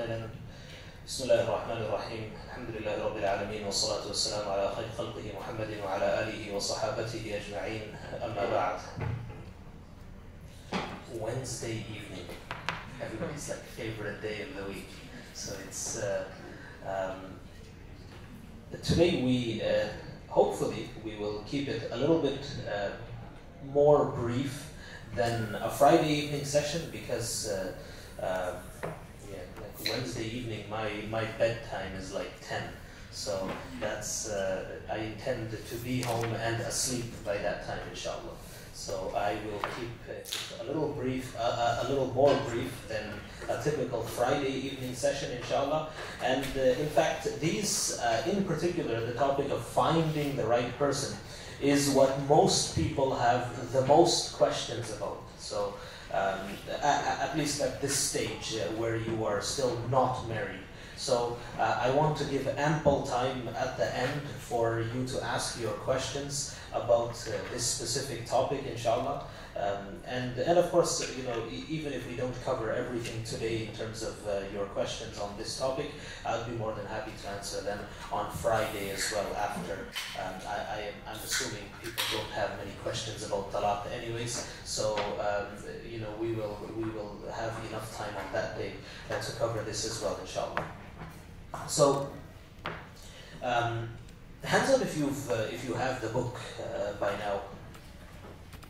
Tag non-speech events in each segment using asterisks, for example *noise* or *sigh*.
خيرا بسم الله الرحمن الرحيم الحمد لله رب العالمين والصلاة والسلام على خير خلقه محمد وعلى آله وصحابته أجمعين أما بعد Wednesday evening everybody's like favorite day of the week so it's uh, um, today we uh, hopefully we will keep it a little bit uh, more brief than a Friday evening session because uh, uh, yeah, like Wednesday evening my, my bedtime is like 10 so that's uh, I intend to be home and asleep by that time inshallah. So I will keep it a little brief uh, a little more brief than a typical Friday evening session inshallah. And uh, in fact these uh, in particular the topic of finding the right person is what most people have the most questions about. So um, at, at, least at this stage uh, where you are still not married. So uh, I want to give ample time at the end for you to ask your questions about uh, this specific topic, inshallah. Um, and, and of course, you know, even if we don't cover everything today in terms of uh, your questions on this topic, I'll be more than happy to answer them on Friday as well after. Um, I, I am, I'm assuming people don't have many questions about talaq anyways, so, um, you know, we will, we will have enough time on that day uh, to cover this as well, inshallah. So, um, hands up if, you've, uh, if you have the book uh, by now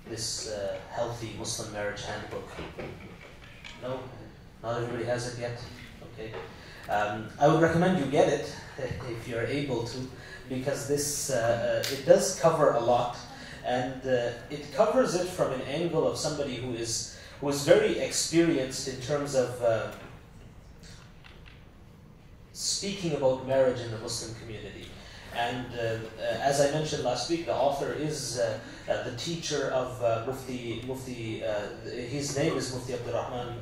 this uh, healthy Muslim marriage handbook? No, not everybody has it yet. Okay, um, I would recommend you get it *laughs* if you're able to, because this uh, uh, it does cover a lot, and uh, it covers it from an angle of somebody who is who is very experienced in terms of uh, speaking about marriage in the Muslim community. And uh, uh, as I mentioned last week, the author is uh, the teacher of uh, Mufti, Mufti his name is Mufti Abdurrahman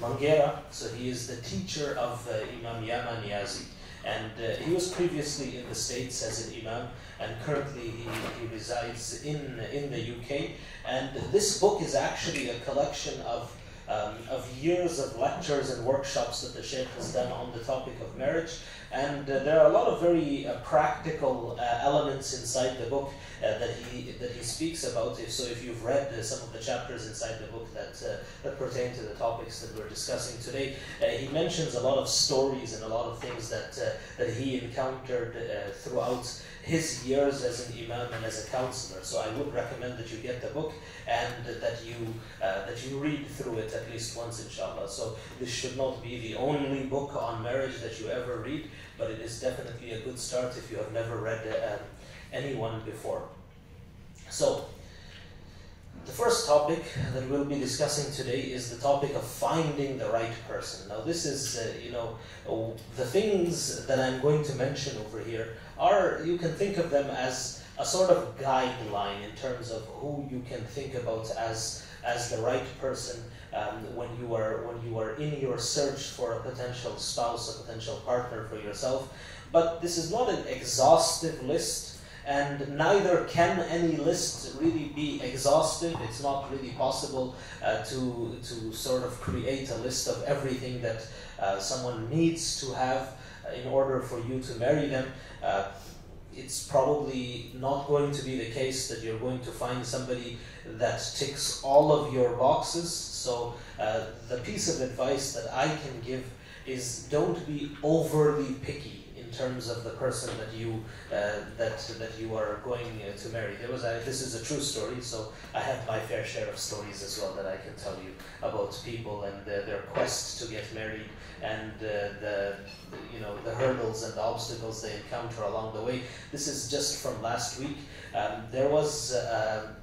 Mangera, so he is the teacher of Imam Yama Niazi. And he was previously in the States as an Imam, and currently he, he resides in, in the UK. And this book is actually a collection of um, of years of lectures and workshops that the Sheikh has done on the topic of marriage. And uh, there are a lot of very uh, practical uh, elements inside the book uh, that he that he speaks about. So, if you've read uh, some of the chapters inside the book that uh, that pertain to the topics that we're discussing today, he mentions a lot of stories and a lot of things that that he encountered throughout his years as an imam and as a counselor. So, I would recommend that you get the book and that you that you read through it at least once, inshallah. So, this should not be the only book on marriage that you ever read but it is definitely a good start if you have never read um, anyone before. So, the first topic that we'll be discussing today is the topic of finding the right person. Now, this is, uh, you know, the things that I'm going to mention over here are, you can think of them as a sort of guideline in terms of who you can think about as, as the right person um, when you are when you are in your search for a potential spouse, a potential partner for yourself. But this is not an exhaustive list, and neither can any list really be exhaustive. It's not really possible uh, to to sort of create a list of everything that uh, someone needs to have in order for you to marry them. Uh, it's probably not going to be the case that you're going to find somebody that ticks all of your boxes. So, uh, the piece of advice that I can give is don't be overly picky terms of the person that you uh, that that you are going uh, to marry. There was a, this is a true story, so I have my fair share of stories as well that I can tell you about people and uh, their quest to get married and uh, the you know the hurdles and the obstacles they encounter along the way. This is just from last week. Um, there was uh,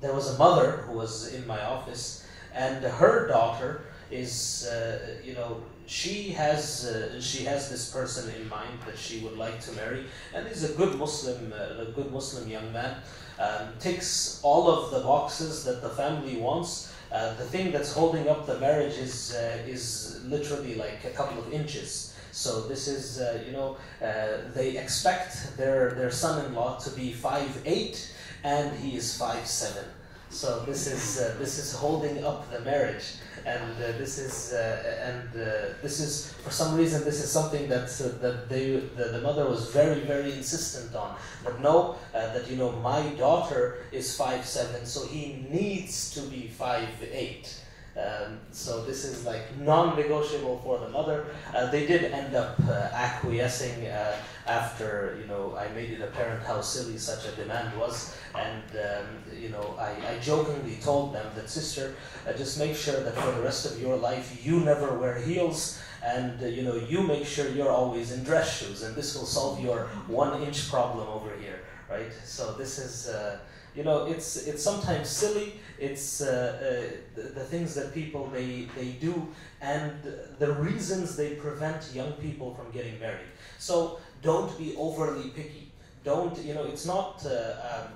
there was a mother who was in my office, and her daughter is uh, you know she has uh, she has this person in mind that she would like to marry, and he's a good Muslim uh, a good Muslim young man. Um, ticks all of the boxes that the family wants uh, the thing that's holding up the marriage is uh, is literally like a couple of inches. So this is, uh, you know, uh, they expect their their son-in-law to be five eight, and he is five seven. So this is this is holding up the marriage, and uh, this is uh, and uh, this is for some reason this is something that uh, that they the, the mother was very very insistent on. But no, uh, that you know my daughter is five seven, so he needs to be five eight. Um, so this is like non-negotiable for the mother. Uh, they did end up uh, acquiescing uh, after you know I made it apparent how silly such a demand was, and um, you know I, I jokingly told them that sister, uh, just make sure that for the rest of your life you never wear heels. And uh, you know you make sure you're always in dress shoes, and this will solve your one-inch problem over here, right? So this is, uh, you know, it's it's sometimes silly, it's uh, uh, the, the things that people they, they do and the reasons they prevent young people from getting married. So don't be overly picky. Don't, you know, it's not, uh, um,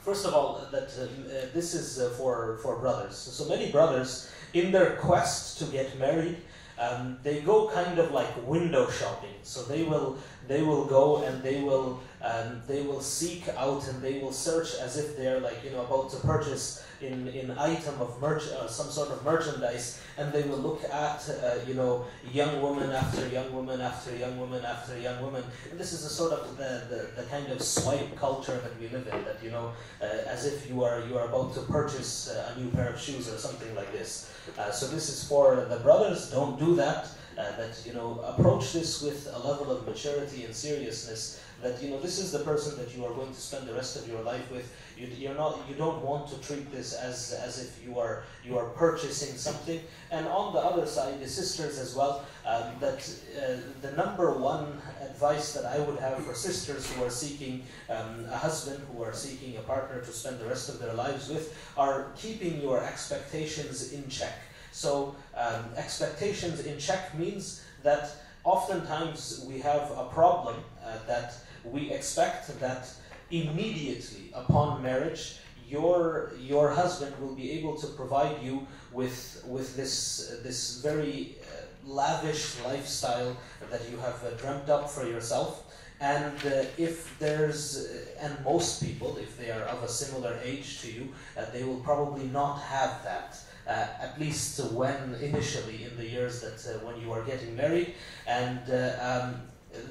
first of all, that uh, uh, this is for, for brothers. So many brothers, in their quest to get married, um, they go kind of like window shopping. So they will they will go and they will um, they will seek out and they will search as if they're like you know about to purchase in in item of merch uh, some sort of merchandise and they will look at uh, you know young woman after young woman after young woman after young woman. And this is a sort of the, the, the kind of swipe culture that we live in that you know uh, as if you are you are about to purchase uh, a new pair of shoes or something like this. Uh, so this is for the brothers. Don't do that. Uh, that you know approach this with a level of maturity and seriousness that you know this is the person that you are going to spend the rest of your life with. You, you're not you don't want to treat this as as if you are you are purchasing something. And on the other side the sisters as well um, that uh, the number one advice that I would have for sisters who are seeking um, a husband who are seeking a partner to spend the rest of their lives with are keeping your expectations in check. So um, expectations in check means that oftentimes we have a problem uh, that we expect that immediately upon marriage your your husband will be able to provide you with with this uh, this very uh, lavish lifestyle that you have uh, dreamt up for yourself. And uh, if there's uh, and most people if they are of a similar age to you they will probably not have that uh, at least when initially in the years that uh, when you are getting married, and uh, um,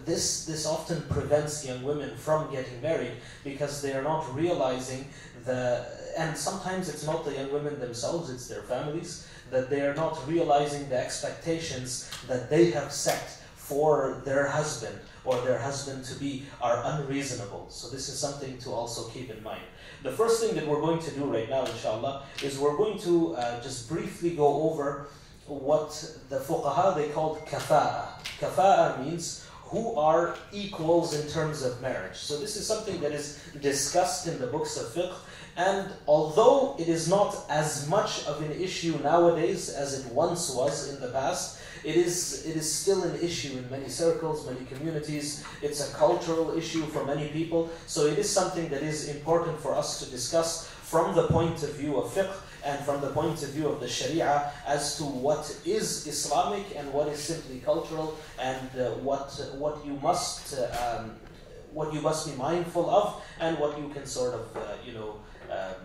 this this often prevents young women from getting married because they are not realizing the and sometimes it's not the young women themselves it's their families that they are not realizing the expectations that they have set for their husband or their husband to be are unreasonable so this is something to also keep in mind the first thing that we're going to do right now, inshallah, is we're going to uh, just briefly go over what the fuqaha they called kafa'a. Kafa'a means who are equals in terms of marriage. So this is something that is discussed in the books of fiqh, and although it is not as much of an issue nowadays as it once was in the past, it is, it is still an issue in many circles, many communities. It's a cultural issue for many people. So it is something that is important for us to discuss from the point of view of fiqh and from the point of view of the Sharia as to what is Islamic and what is simply cultural and uh, what, what you must uh, um, what you must be mindful of and what you can sort of uh, you know um,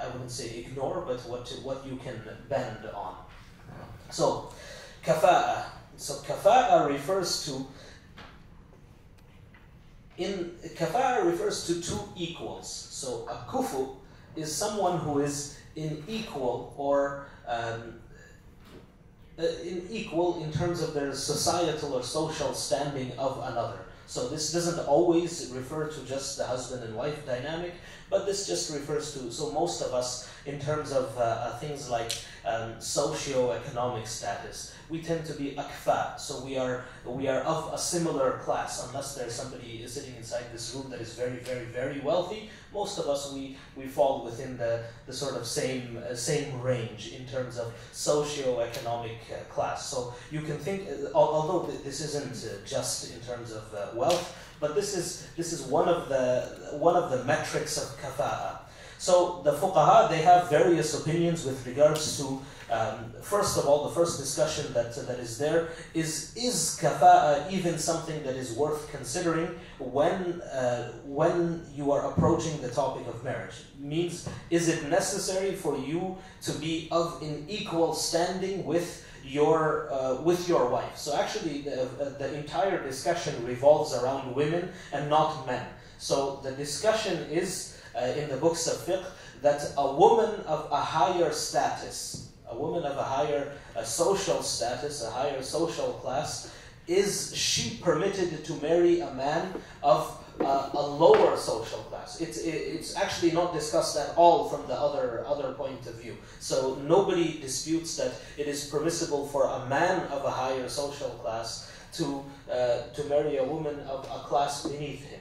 I wouldn't say ignore but what what you can bend on. So kafa'a. So kafa'a refers to in kafa'a refers to two equals. So a kufu is someone who is in equal or um, uh, in equal in terms of their societal or social standing of another. So this doesn't always refer to just the husband and wife dynamic, but this just refers to, so most of us, in terms of uh, uh, things like um, socio-economic status, we tend to be akfa, so we are we are of a similar class, unless there's somebody sitting inside this room that is very, very, very wealthy. Most of us we, we fall within the, the sort of same uh, same range in terms of socio-economic uh, class. So you can think, uh, although this isn't uh, just in terms of uh, wealth, but this is this is one of the one of the metrics of kafa'a. So the fuqaha, they have various opinions with regards to um, first of all, the first discussion that, that is there is is kafa'a even something that is worth considering when, uh, when you are approaching the topic of marriage? Means, is it necessary for you to be of an equal standing with your uh, with your wife? So actually, the, uh, the entire discussion revolves around women and not men. So the discussion is uh, in the books of fiqh that a woman of a higher status a woman of a higher a social status, a higher social class, is she permitted to marry a man of uh, a lower social class? It's, it's actually not discussed at all from the other, other point of view. So nobody disputes that it is permissible for a man of a higher social class to, uh, to marry a woman of a class beneath him.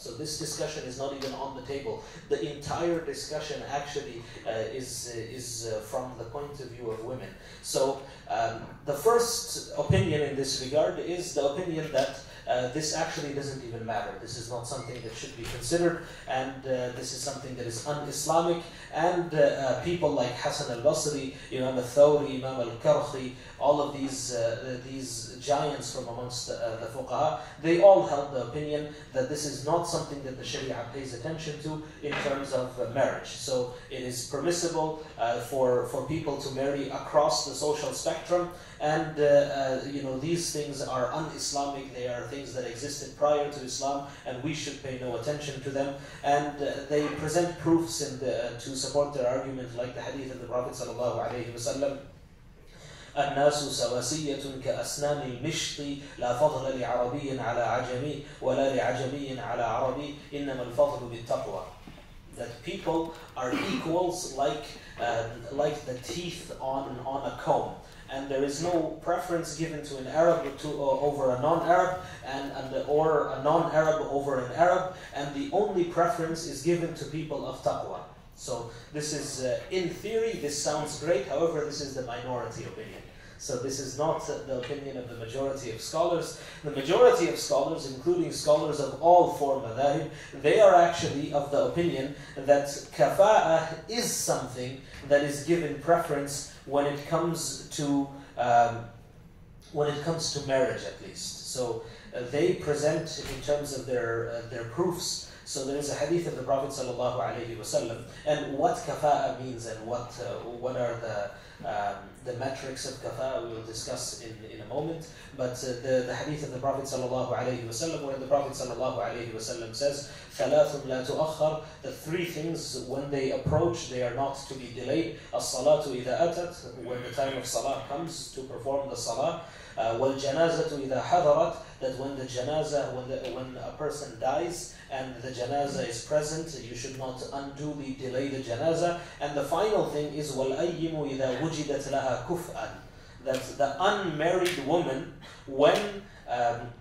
So this discussion is not even on the table. The entire discussion actually uh, is, uh, is uh, from the point of view of women. So um, the first opinion in this regard is the opinion that uh, this actually doesn't even matter. This is not something that should be considered, and uh, this is something that is un-Islamic. And uh, uh people like Hassan al-Basri, Imam al-Thawri, Imam al-Karkhi, all of these uh, these giants from amongst the fuqaha, they all held the opinion that this is not something that the Sharia pays attention to in terms of marriage. So it is permissible for for people to marry across the social spectrum. And uh, uh, you know these things are un-Islamic. They are things that existed prior to Islam, and we should pay no attention to them. And uh, they present proofs in the, to support their argument, like the hadith of the Prophet sallallahu alaihi wasallam. الناس سواسية كأسنان المشط لا فضل لعربي على عجمي ولا لعجمي على عربي إنما الفضل بالتقوى that people are equals like um, like the teeth on on a comb and there is no preference given to an Arab to, uh, over a non-Arab and, and or a non-Arab over an Arab, and the only preference is given to people of taqwa. So this is, uh, in theory, this sounds great. However, this is the minority opinion. So this is not the opinion of the majority of scholars. The majority of scholars, including scholars of all four madhahib, they are actually of the opinion that kafa'ah is something that is given preference when it comes to um, when it comes to marriage, at least. So uh, they present in terms of their uh, their proofs. So there is a hadith of the Prophet sallallahu alaihi wasallam, and what kafa'a means, and what uh, what are the um, the metrics of kafa we will discuss in, in a moment. But uh, the, the hadith of the Prophet sallallahu alaihi wasallam, where the Prophet sallallahu alaihi wasallam says, ثلاث لا تؤخر, the three things when they approach, they are not to be delayed. الصلاة إذا أتت, when the time of salah comes to perform the salah. Uh, وَالْجَنَازَةُ إِذَا حَضَرَتْ That when the janazah, when, the, when a person dies and the janazah is present, you should not unduly delay the janazah. And the final thing is وَالْأَيِّمُ إِذَا وُجِدَتْ لَهَا كُفْءًا That the unmarried woman, when um,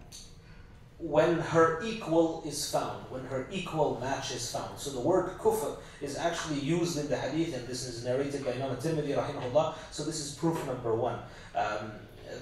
when her equal is found, when her equal match is found. So the word kufr is actually used in the hadith, and this is narrated by Imam Tirmidhi rahimahullah. So this is proof number one. Um,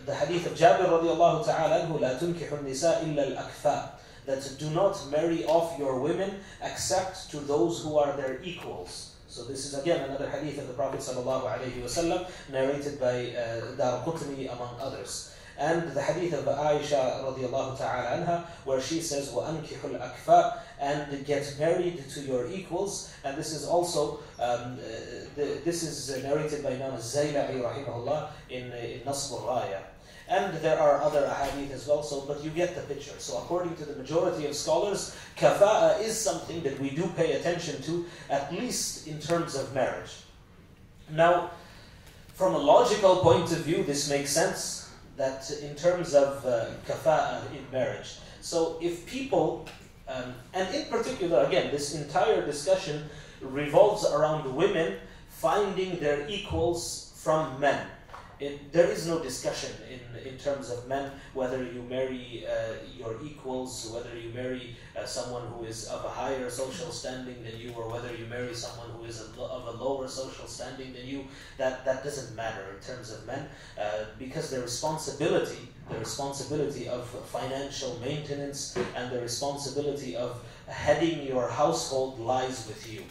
the hadith of Jabir radiallahu ta'ala anhu, لا تنكح النساء إلا الأكفاء that do not marry off your women except to those who are their equals. So this is again another hadith of the Prophet sallallahu alaihi wasallam narrated by uh, Dar Qutni among others. and the hadith of Aisha radiallahu ta'ala anha, where she says, وَأَنْكِحُ الْأَكْفَاءَ and get married to your equals. And this is also, um, uh, the, this is narrated by Imam Zayla'i rahimahullah in, uh, in Nasb al-Raya. And there are other ahadith as well, so, but you get the picture. So according to the majority of scholars, kafa'a is something that we do pay attention to, at least in terms of marriage. Now, from a logical point of view, this makes sense that in terms of uh, in marriage. So if people um, and in particular, again, this entire discussion revolves around women finding their equals from men. There is no discussion in, in terms of men whether you marry uh, your equals, whether you marry uh, someone who is of a higher social standing than you, or whether you marry someone who is of a lower social standing than you. That, that doesn't matter in terms of men uh, because the responsibility, the responsibility of financial maintenance and the responsibility of heading your household lies with you.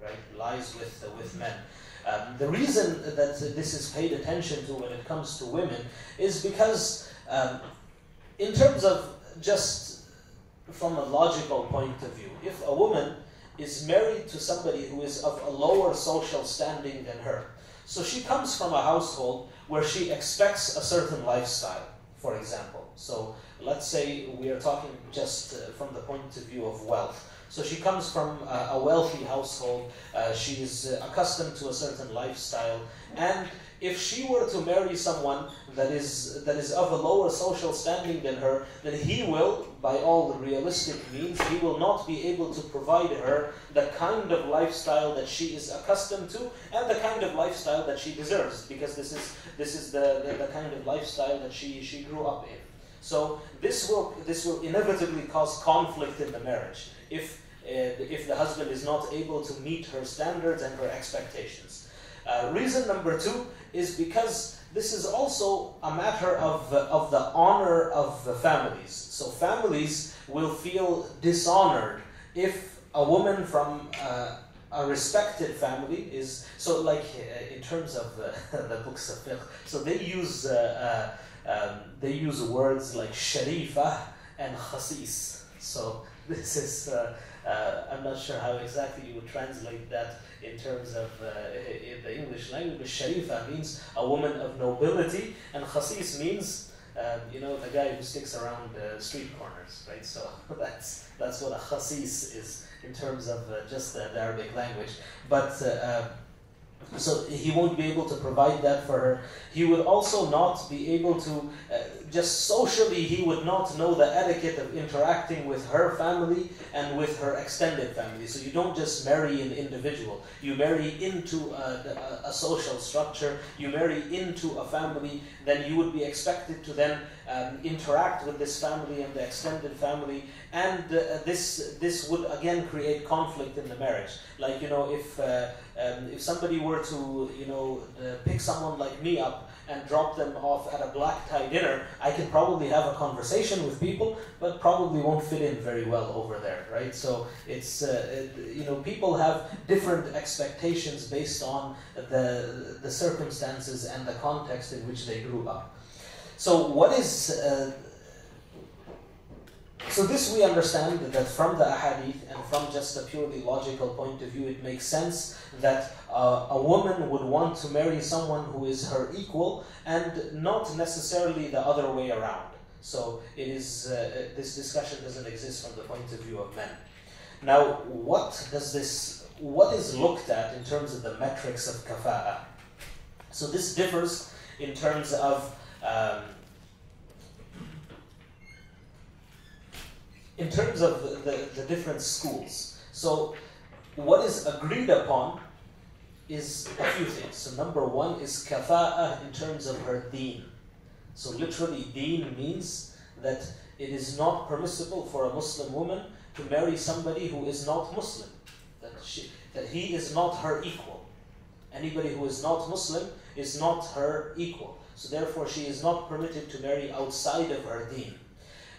right? Lies with with men. Um, the reason that this is paid attention to when it comes to women is because, um, in terms of just from a logical point of view, if a woman is married to somebody who is of a lower social standing than her, so she comes from a household where she expects a certain lifestyle, for example. So let's say we are talking just uh, from the point of view of wealth. So she comes from a, wealthy household, uh, she's uh, accustomed to a certain lifestyle, and if she were to marry someone that is that is of a lower social standing than her, then he will, by all the realistic means, he will not be able to provide her the kind of lifestyle that she is accustomed to and the kind of lifestyle that she deserves, because this is this is the, the, the kind of lifestyle that she, she grew up in. So this will this will inevitably cause conflict in the marriage if uh, if the husband is not able to meet her standards and her expectations. Uh, reason number two is because this is also a matter of, uh, of the honor of the families. So families will feel dishonored if a woman from uh, a respected family is so like uh, in terms of uh, *laughs* the books of fiqh. So they use um, they use words like sharifa and khasis. So this is I'm not sure how exactly you would translate that in terms of uh, in the English language. Sharifa means a woman of nobility, and Khasis means um, you know the guy who sticks around uh, street corners, right? So *laughs* that's that's what a Khasis is in terms of uh, just the, Arabic language. But uh, so he won't be able to provide that for her. He would also not be able to uh, just socially, he would not know the etiquette of interacting with her family and with her extended family. So you don't just marry an individual, you marry into a, a, a social structure, you marry into a family, then you would be expected to then um, interact with this family and the extended family, and uh, this this would again create conflict in the marriage. Like you know, if uh, um, if somebody were to you know uh, pick someone like me up and drop them off at a black tie dinner, I can probably have a conversation with people, but probably won't fit in very well over there, right? So it's uh, it, you know people have different expectations based on the the circumstances and the context in which they grew up. So what is uh, so this we understand that from the ahadith and from just a purely logical point of view, it makes sense that uh, a woman would want to marry someone who is her equal and not necessarily the other way around. So it is uh, this discussion doesn't exist from the point of view of men. Now, what does this? What is looked at in terms of the metrics of kafa'a? So this differs in terms of um, in terms of the, the, the different schools. So, what is agreed upon is a few things. So, number one is kafa'ah in terms of her deen. So, literally, deen means that it is not permissible for a Muslim woman to marry somebody who is not Muslim, that, she, that he is not her equal. Anybody who is not Muslim is not her equal. So, therefore, she is not permitted to marry outside of her deen.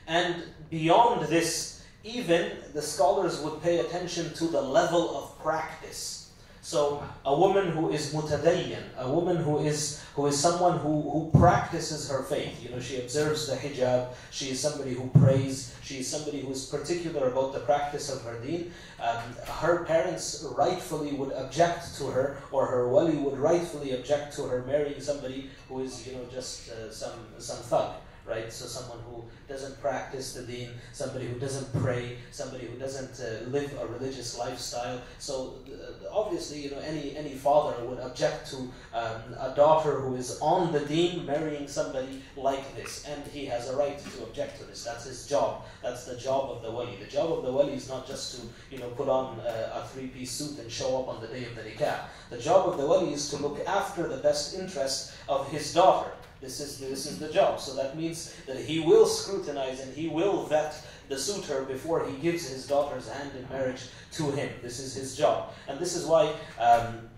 And beyond this, even the scholars would pay attention to the level of practice. So a woman who is mutadayyan, a woman who is who is someone who, who practices her faith. You know, she observes the hijab, she is somebody who prays, she is somebody who is particular about the practice of her deen. Um, her parents rightfully would object to her, or her wali would rightfully object to her marrying somebody who is, you know, just uh, some some thug right? So someone who doesn't practice the deen, somebody who doesn't pray, somebody who doesn't uh, live a religious lifestyle. So uh, obviously, you know, any any father would object to um, a daughter who is on the deen marrying somebody like this, and he has a right to object to this. That's his job. That's the job of the wali. The job of the wali is not just to you know put on a, a three-piece suit and show up on the day of the nikah. The job of the wali is to look after the best interest of his daughter. This is, this is the job. So that means that he will scrutinize and he will vet the suitor before he gives his daughter's hand in marriage to him. This is his job. And this is why, um,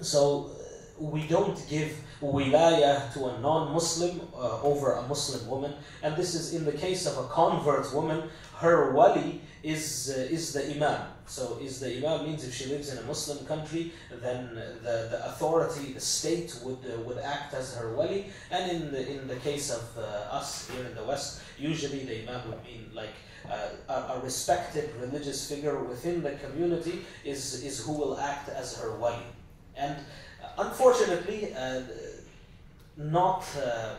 so uh, we don't give wilaya to a non-Muslim uh, over a Muslim woman. And this is in the case of a convert woman, her wali is, uh, is the imam So is the imam means if she lives in a Muslim country, then the, the authority, the state would uh, would act as her wali. And in the in the case of uh, us here in the West, usually the imam would mean like uh, a, a, respected religious figure within the community is is who will act as her wali. And uh, unfortunately, uh, not uh,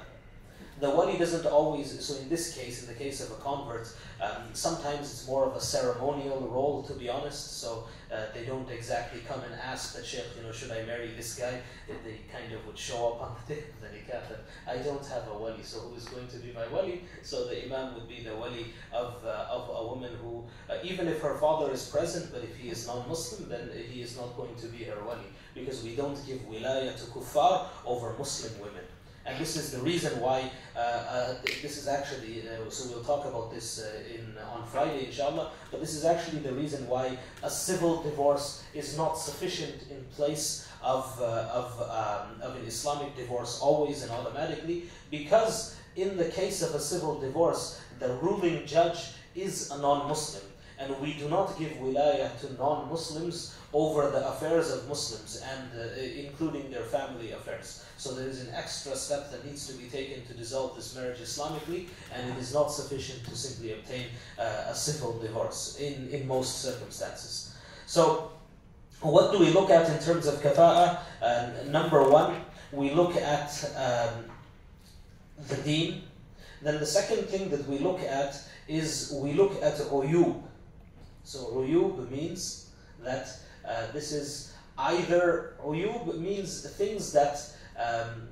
the wali doesn't always, so in this case, in the case of a convert, um, sometimes it's more of a ceremonial role, to be honest. So uh, they don't exactly come and ask the sheikh, you know, should I marry this guy? They, they kind of would show up on the *laughs* day of the nikah that I don't have a wali, so who is going to be my wali? So the imam would be the wali of, uh, of a woman who, uh, even if her father is present, but if he is non-Muslim, then he is not going to be her wali. Because we don't give wilaya to kuffar over Muslim women. And this is the reason why, uh, uh, this is actually, uh, so we'll talk about this in, on Friday, inshallah, but this is actually the reason why a civil divorce is not sufficient in place of, of, um, of an Islamic divorce always and automatically, because in the case of a civil divorce, the ruling judge is a non-Muslim. And we do not give wilayah to non-Muslims over the affairs of Muslims and uh, including their family affairs. So there is an extra step that needs to be taken to dissolve this marriage Islamically, and it is not sufficient to simply obtain uh, a civil divorce in, in most circumstances. So what do we look at in terms of kafa'a? Uh, number one, we look at um, the deen. Then the second thing that we look at is we look at uyub. So uyub means that uh, this is either uyub means things that um,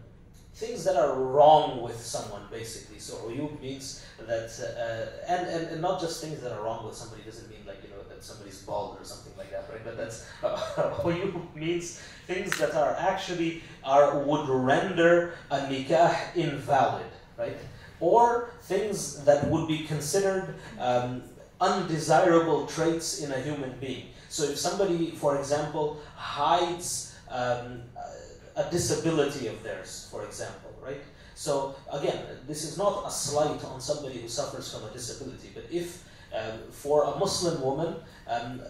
things that are wrong with someone, basically. So uyub means that, uh, and, and, and not just things that are wrong with somebody doesn't mean like, you know, that somebody's bald or something like that, right? But that's, *laughs* uh, uyub means things that are actually, are, would render a nikah invalid, right? Or things that would be considered um, undesirable traits in a human being. So if somebody, for example, hides um, a disability of theirs, for example, right? So again, this is not a slight on somebody who suffers from a disability, but if um, for a Muslim woman, um,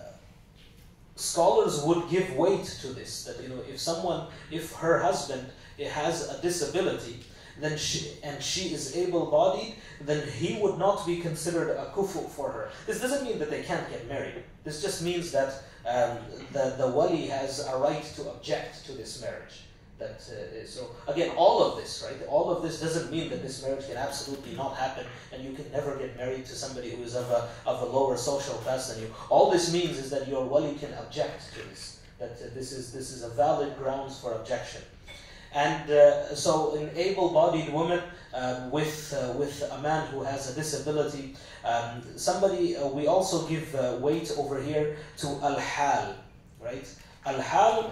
scholars would give weight to this, that you know, if someone, if her husband has a disability, then she, and she is able-bodied, then he would not be considered a kufu for her. This doesn't mean that they can't get married. This just means that um, the, the wali has a right to object to this marriage. That uh, so again, all of this, right? All of this doesn't mean that this marriage can absolutely not happen, and you can never get married to somebody who is of a of a lower social class than you. All this means is that your wali can object to this. That uh, this is this is a valid grounds for objection. And uh, so, an able-bodied woman um, with uh, with a man who has a disability, um, somebody uh, we also give uh, weight over here to al-hal, right? Al-hal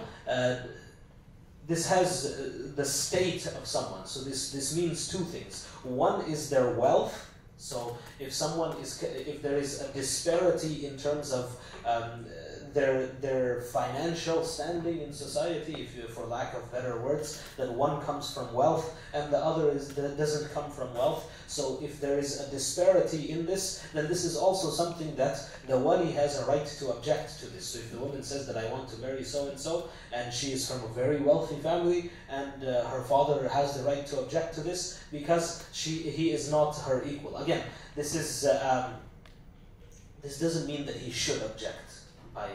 this has uh, the state of someone. So this, this means two things. One is their wealth. So if someone is, if there is a disparity in terms of um, their their financial standing in society, if you, for lack of better words, that one comes from wealth and the other is that doesn't come from wealth. So if there is a disparity in this, then this is also something that the wali has a right to object to this. So if the woman says that I want to marry so and so, and she is from a very wealthy family, and uh, her father has the right to object to this because she he is not her equal. Again, this is. Uh, um, this doesn't mean that he should object by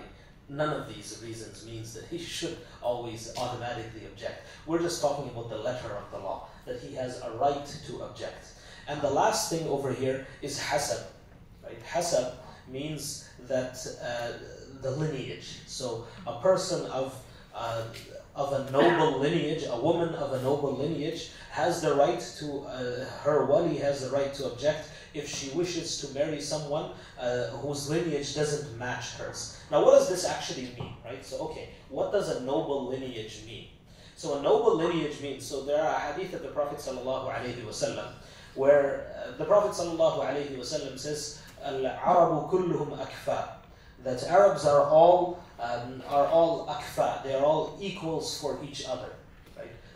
none of these reasons means that he should always automatically object. We're just talking about the letter of the law, that he has a right to object. And the last thing over here is hasab. Right? Hasab means that uh, the lineage. So a person of uh, of a noble lineage, a woman of a noble lineage, has the right to, uh, her wali has the right to object if she wishes to marry someone uh, whose lineage doesn't match hers. Now, what does this actually mean, right? So, okay, what does a noble lineage mean? So, a noble lineage means, so there are hadith of the Prophet wasallam, where uh, the Prophet wasallam says, Al-Arabu kulluhum akfa, that Arabs are all um, are all akfa, they are all equals for each other.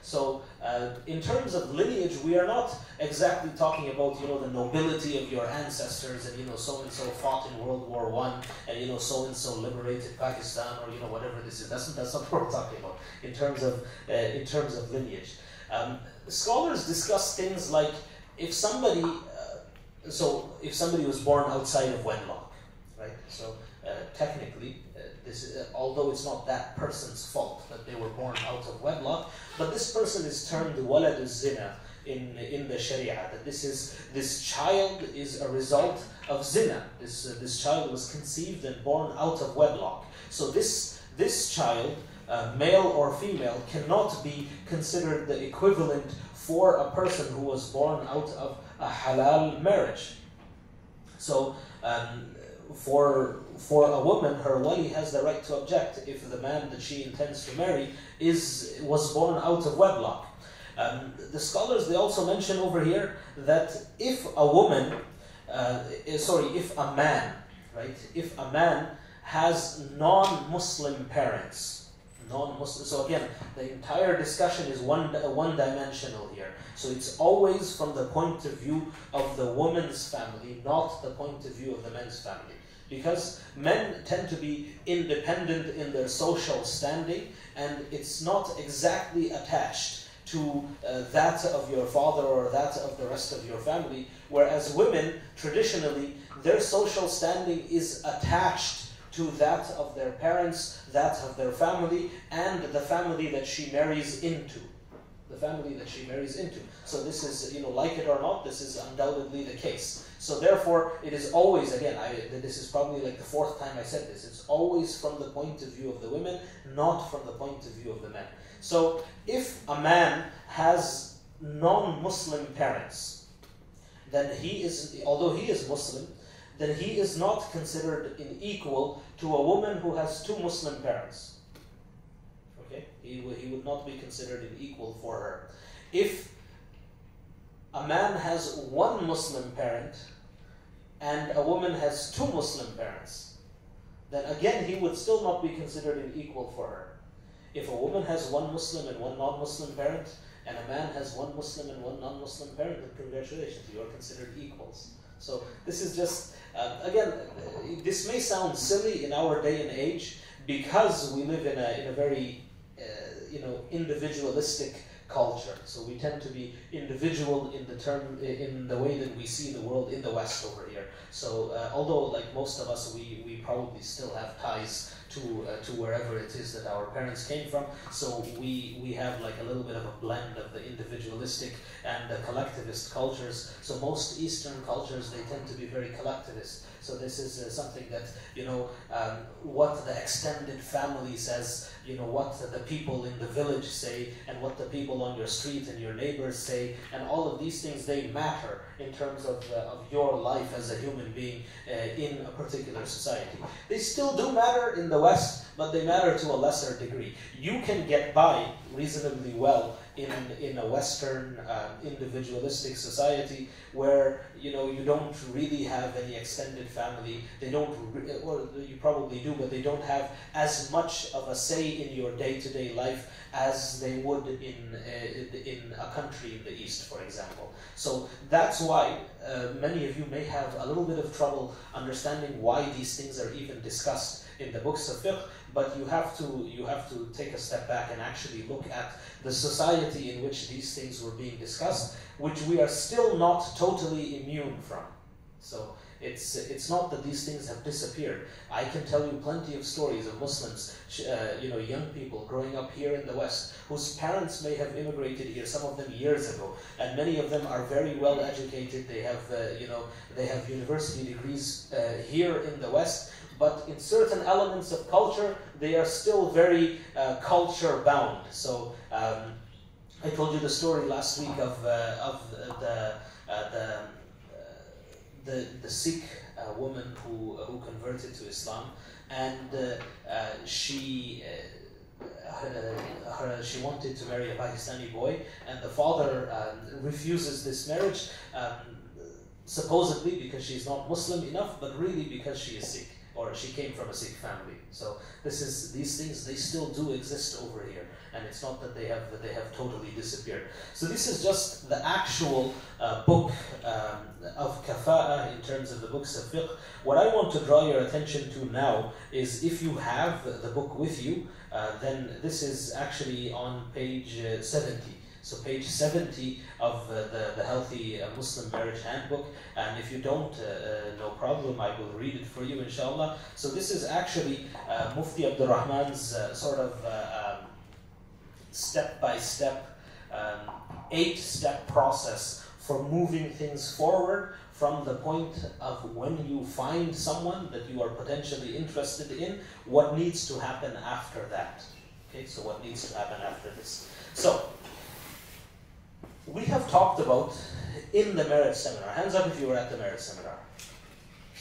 So uh, in terms of lineage, we are not exactly talking about you know the nobility of your ancestors and you know so and so fought in World War One and you know so and so liberated Pakistan or you know whatever this is. That's that's not *laughs* what we're talking about in terms of uh, in terms of lineage. Um, scholars discuss things like if somebody uh, so if somebody was born outside of wedlock, right? So uh, technically, this uh, although it's not that person's fault that they were born out of wedlock, but this person is termed walad zina in in the Sharia. That this is this child is a result of zina. This uh, this child was conceived and born out of wedlock. So this this child, uh, male or female, cannot be considered the equivalent for a person who was born out of a halal marriage. So. Um, for for a woman, her wali has the right to object if the man that she intends to marry is was born out of wedlock. Um, the scholars they also mention over here that if a woman, uh, eh, sorry, if a man, right, if a man has non-Muslim parents, non-Muslim. So again, the entire discussion is one one-dimensional here. So it's always from the point of view of the woman's family, not the point of view of the men's family because men tend to be independent in their social standing and it's not exactly attached to uh, that of your father or that of the rest of your family. Whereas women traditionally their social standing is attached to that of their parents that of their family and the family that she marries into. The family that she marries into. So this is you know like it or not this is undoubtedly the case so therefore, it is always, again, I, this is probably like the fourth time I said this, it's always from the point of view of the women, not from the point of view of the men. So if a man has non-Muslim parents, then he is, although he is Muslim, then he is not considered in equal to a woman who has two Muslim parents. Okay? He, he would not be considered an equal for her. If a man has one Muslim parent and a woman has two Muslim parents, then again he would still not be considered an equal for her. If a woman has one Muslim and one non Muslim parent, and a man has one Muslim and one non Muslim parent, then congratulations, you are considered equals. So this is just, uh, again, this may sound silly in our day and age because we live in a, in a very, uh, you know, individualistic culture. So we tend to be individual in the term, in the way that we see the world in the West over here. So uh, although like most of us, we, we probably still have ties to, uh, to wherever it is that our parents came from. So we, we have like a little bit of a blend of the individualistic and the collectivist cultures. So most Eastern cultures, they tend to be very collectivist. So this is uh, something that, you know, um, what the extended family says, you know, what the people in the village say, and what the people on your street and your neighbors say, and all of these things, they matter in terms of, uh, of your life as a human being uh, in a particular society. They still do matter in the West, but they matter to a lesser degree. You can get by reasonably well in, in a Western uh, individualistic society where you know you don't really have any extended family. They don't, re- or you probably do, but they don't have as much of a say in your day-to-day life as they would in uh, in a country in the East, for example. So that's why uh, many of you may have a little bit of trouble understanding why these things are even discussed in the books of fiqh but you have to you have to take a step back and actually look at the society in which these things were being discussed, which we are still not totally immune from. So it's it's not that these things have disappeared. I can tell you plenty of stories of Muslims, uh, you know, young people growing up here in the West, whose parents may have immigrated here, some of them years ago, and many of them are very well educated. They have uh, you know they have university degrees uh, here in the West but in certain elements of culture, they are still very uh, culture bound. So um, I told you the story last week of, uh, of the, uh, the, uh, the, the, Sikh uh, woman who, who converted to Islam, and uh, she. Her, she wanted to marry a Pakistani boy, and the father um, refuses this marriage, um, supposedly because she's not Muslim enough, but really because she is Sikh or she came from a Sikh family. So this is these things they still do exist over here, and it's not that they have that they have totally disappeared. So this is just the actual uh, book um, of kafa'a in terms of the books of fiqh. What I want to draw your attention to now is if you have the book with you, uh, then this is actually on page uh, 70. So page 70 of uh, the, the Healthy uh, Muslim Marriage Handbook. And if you don't, uh, uh, no problem, I will read it for you, inshallah. So this is actually Mufti Abdul Rahman's sort of um, step-by-step, um, eight-step process for moving things forward from the point of when you find someone that you are potentially interested in, what needs to happen after that. Okay, so what needs to happen after this. So, we have talked about in the marriage seminar. Hands up if you were at the marriage seminar.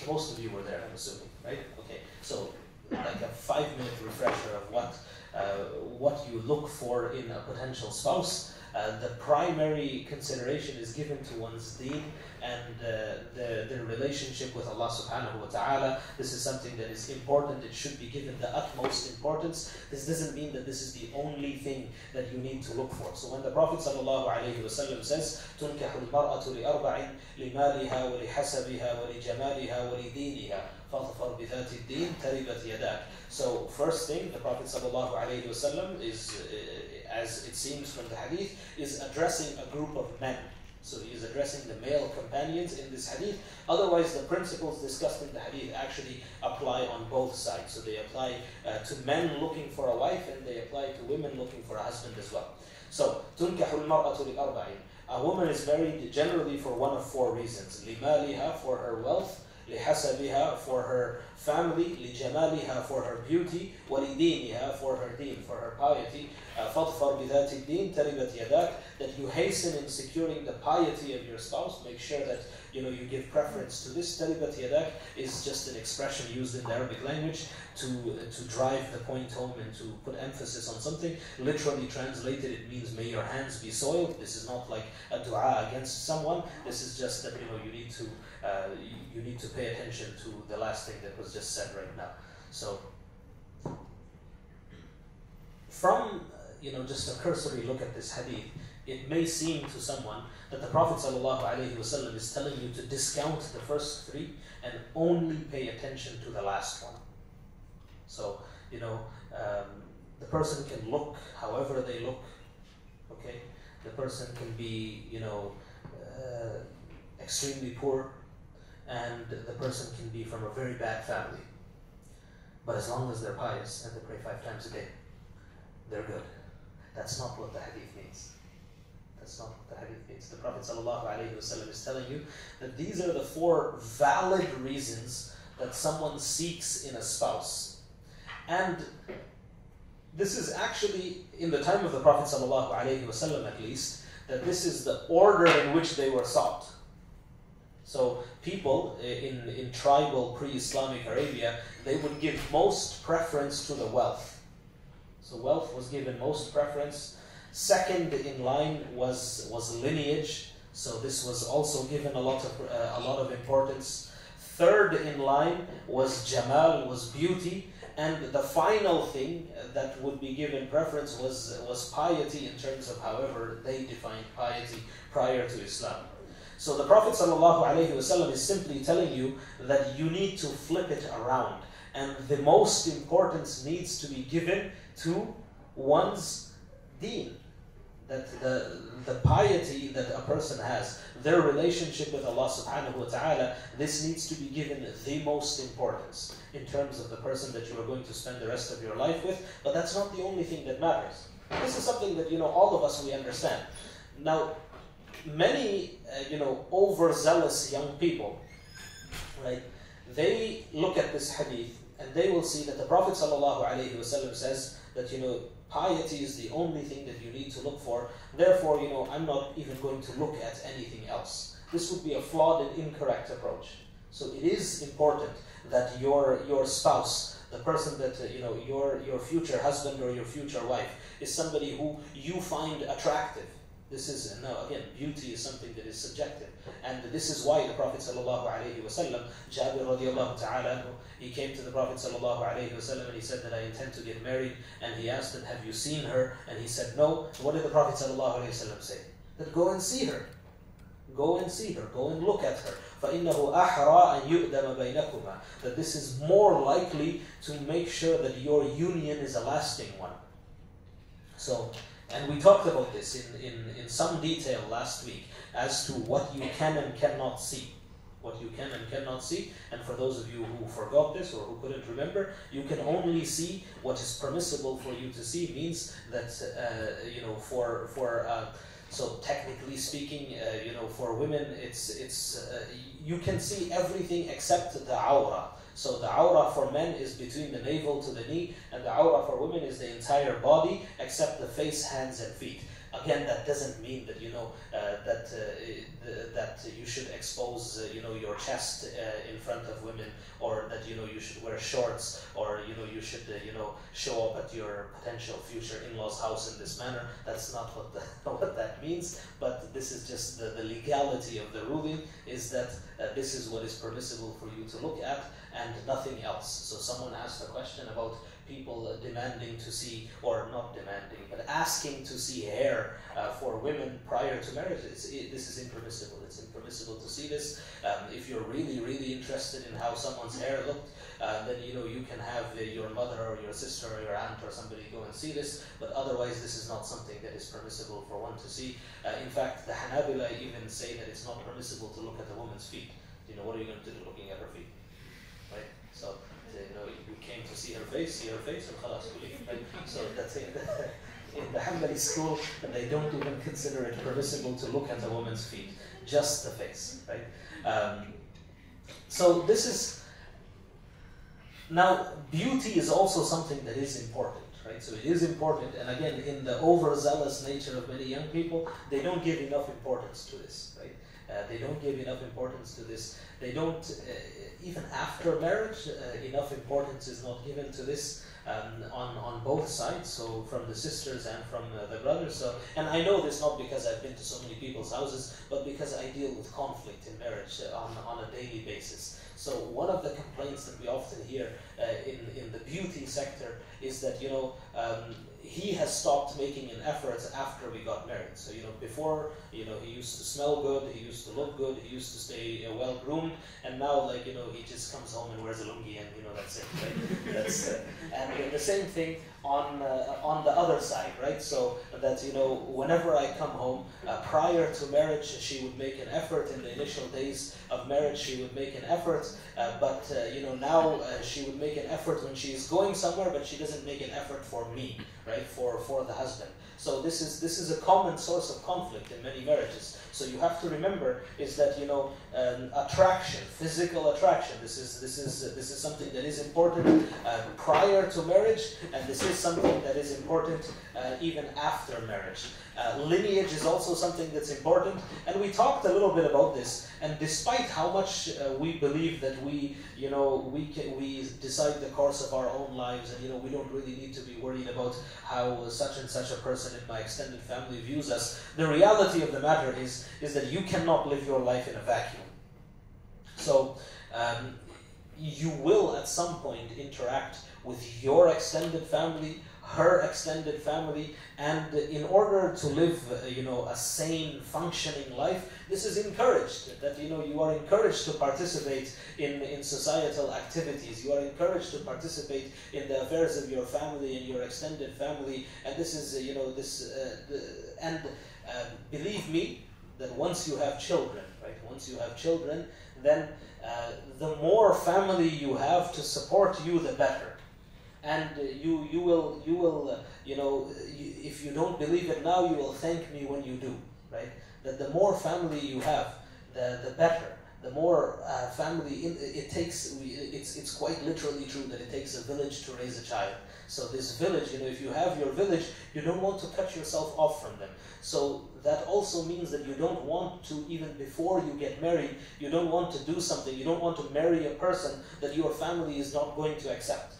Most of you were there, I'm assuming, right? Okay, so like a five minute refresher of what uh, what you look for in a potential spouse. Uh, the primary consideration is given to one's deen and uh, the, the relationship with Allah subhanahu wa ta'ala. This is something that is important. It should be given the utmost importance. This doesn't mean that this is the only thing that you need to look for. So when the Prophet sallallahu alayhi wa sallam says, تُنْكَحُ الْمَرْأَةُ لِأَرْبَعٍ لِمَالِهَا وَلِحَسَبِهَا وَلِجَمَالِهَا وَلِدِينِهَا فَاظْفَرْ بِذَاتِ الدِّينِ تَرِبَتْ يَدَاكَ So first thing, the Prophet sallallahu alayhi wa sallam is, uh, as it seems from the hadith, is addressing a group of men. So he is addressing the male companions in this hadith. Otherwise, the principles discussed in the hadith actually apply on both sides. So they apply uh, to men looking for a wife and they apply to women looking for a husband as well. So, تُنْكَحُ الْمَرْأَةُ لِأَرْبَعٍ A woman is married generally for one of four reasons. لِمَالِهَا For her wealth, لِحَسَبِهَا For her family, لِجَمَالِهَا For her beauty, وَلِدِينِهَا For her deen, for her piety, فَاظْفَرْ بِذَاتِ الدِّينِ تَرِبَتْ يَدَاكَ That you hasten in securing the piety of your spouse. Make sure that you know you give preference to this. تَرِبَتْ يَدَاكَ is just an expression used in the Arabic language to, to drive the point home and to put emphasis on something. Literally translated, it means may your hands be soiled. This is not like a dua against someone. This is just that you know you need to uh, you, you need to pay attention to the last thing that was just said right now. So from you know, just a cursory look at this hadith, it may seem to someone that the Prophet ﷺ is telling you to discount the first three and only pay attention to the last one. So, you know, um, the person can look however they look, okay? The person can be, you know, uh, extremely poor, and the person can be from a very bad family. But as long as they're pious and they pray five times a day, they're good. That's not what the hadith means. That's not what the hadith means. The Prophet ﷺ is telling you that these are the four valid reasons that someone seeks in a spouse. And this is actually, in the time of the Prophet ﷺ at least, that this is the order in which they were sought. So people in, in tribal pre-Islamic Arabia, they would give most preference to the wealth so wealth was given most preference. Second in line was was lineage. So this was also given a lot of uh, a lot of importance. Third in line was jamal, was beauty, and the final thing that would be given preference was was piety in terms of however they defined piety prior to Islam. So the Prophet ﷺ is simply telling you that you need to flip it around, and the most importance needs to be given to one's deen. That the, the piety that a person has, their relationship with Allah subhanahu wa ta'ala, this needs to be given the most importance in terms of the person that you are going to spend the rest of your life with. But that's not the only thing that matters. This is something that, you know, all of us, we understand. Now, many, uh, you know, overzealous young people, right, they look at this hadith and they will see that the Prophet ﷺ says, that you know piety is the only thing that you need to look for. Therefore, you know I'm not even going to look at anything else. This would be a flawed and incorrect approach. So it is important that your your spouse, the person that uh, you know your your future husband or your future wife, is somebody who you find attractive. This is, now again, beauty is something that is subjective. And this is why the Prophet sallallahu alayhi wasallam, Jabir radiallahu ta'ala, he came to the Prophet sallallahu alayhi wasallam and he said that I intend to get married. And he asked him, have you seen her? And he said, no. What did the Prophet sallallahu alayhi wasallam say? That go and see her. Go and see her. Go and look at her. فَإِنَّهُ أَحْرَى أَن يُؤْدَمَ بَيْنَكُمَا That this is more likely to make sure that your union is a lasting one. So, and we talked about this in, in, in some detail last week as to what you can and cannot see. What you can and cannot see. And for those of you who forgot this or who couldn't remember, you can only see what is permissible for you to see means that, uh, you know, for, for uh, so technically speaking, uh, you know, for women, it's, it's, uh, you can see everything except the aura. So the aura for men is between the navel to the knee, and the aura for women is the entire body except the face, hands, and feet. Again, that doesn't mean that you know uh, that uh, that you should expose uh, you know your chest in front of women, or that you know you should wear shorts, or you know you should you know show up at your potential future in-laws' house in this manner. That's not what the, *laughs* what that means. But this is just the, the legality of the ruling is that this is what is permissible for you to look at and nothing else. So someone asked a question about people demanding to see, or not demanding, but asking to see hair uh, for women prior to marriage. It, this is impermissible. It's impermissible to see this. Um, if you're really, really interested in how someone's hair looked, uh, then you know you can have uh, your mother or your sister or your aunt or somebody go and see this. But otherwise, this is not something that is permissible for one to see. Uh, in fact, the Hanabila even say that it's not permissible to look at a woman's feet. You know, what are you going to do looking at her feet? Right? So you know, you came to see her face, see her face, and? So that's it. *laughs* In the Hanbali school, and they don't even consider it permissible to look at a woman's feet, just the face, right? Um, so this is now beauty is also something that is important, right? So it is important, and again, in the overzealous nature of many young people, they don't give enough importance to this, right? Uh, they don't give enough importance to this. They don't, uh, even after marriage, uh, enough importance is not given to this um, on, on both sides, so from the sisters and from uh, the brothers. So, and I know this not because I've been to so many people's houses, but because I deal with conflict in marriage uh, on, on a daily basis. So one of the complaints that we often hear uh, in, in the beauty sector is that, you know, um, he has stopped making an effort after we got married. So, you know, before, you know, he used to smell good, he used to look good, he used to stay well groomed, and now, like, you know, he just comes home and wears a lungi and, you know, that's it, right? *laughs* that's, uh, and the same thing on, uh, on the other side, right? So that, you know, whenever I come home, uh, prior to marriage, she would make an effort. In the initial days of marriage, she would make an effort, uh, but, uh, you know, now she would make an effort when she is going somewhere, but she doesn't make an effort for me, right? For, for the husband. So this is, this is a common source of conflict in many marriages. So you have to remember is that you know um, attraction, physical attraction. This is this is uh, this is something that is important uh, prior to marriage, and this is something that is important uh, even after marriage. Uh, lineage is also something that's important, and we talked a little bit about this. And despite how much uh, we believe that we, you know, we can, we decide the course of our own lives, and you know, we don't really need to be worried about how such and such a person in my extended family views us. The reality of the matter is is that you cannot live your life in a vacuum. So. Um, you will at some point interact with your extended family her extended family, and in order to live, uh, you know, a sane, functioning life, this is encouraged. That you know, you are encouraged to participate in in societal activities. You are encouraged to participate in the affairs of your family and your extended family, and this is, uh, you know, this uh, the, and um, believe me that once you have children, right? Once you have children, then uh, the more family you have to support you, the better. And you you will you will uh, you know if you don't believe it now you will thank me when you do right? That the more family you have the the better. The more uh, family in, it takes it's it's quite literally true that it takes a village to raise a child so this village you know if you have your village you don't want to cut yourself off from them so that also means that you don't want to even before you get married you don't want to do something you don't want to marry a person that your family is not going to accept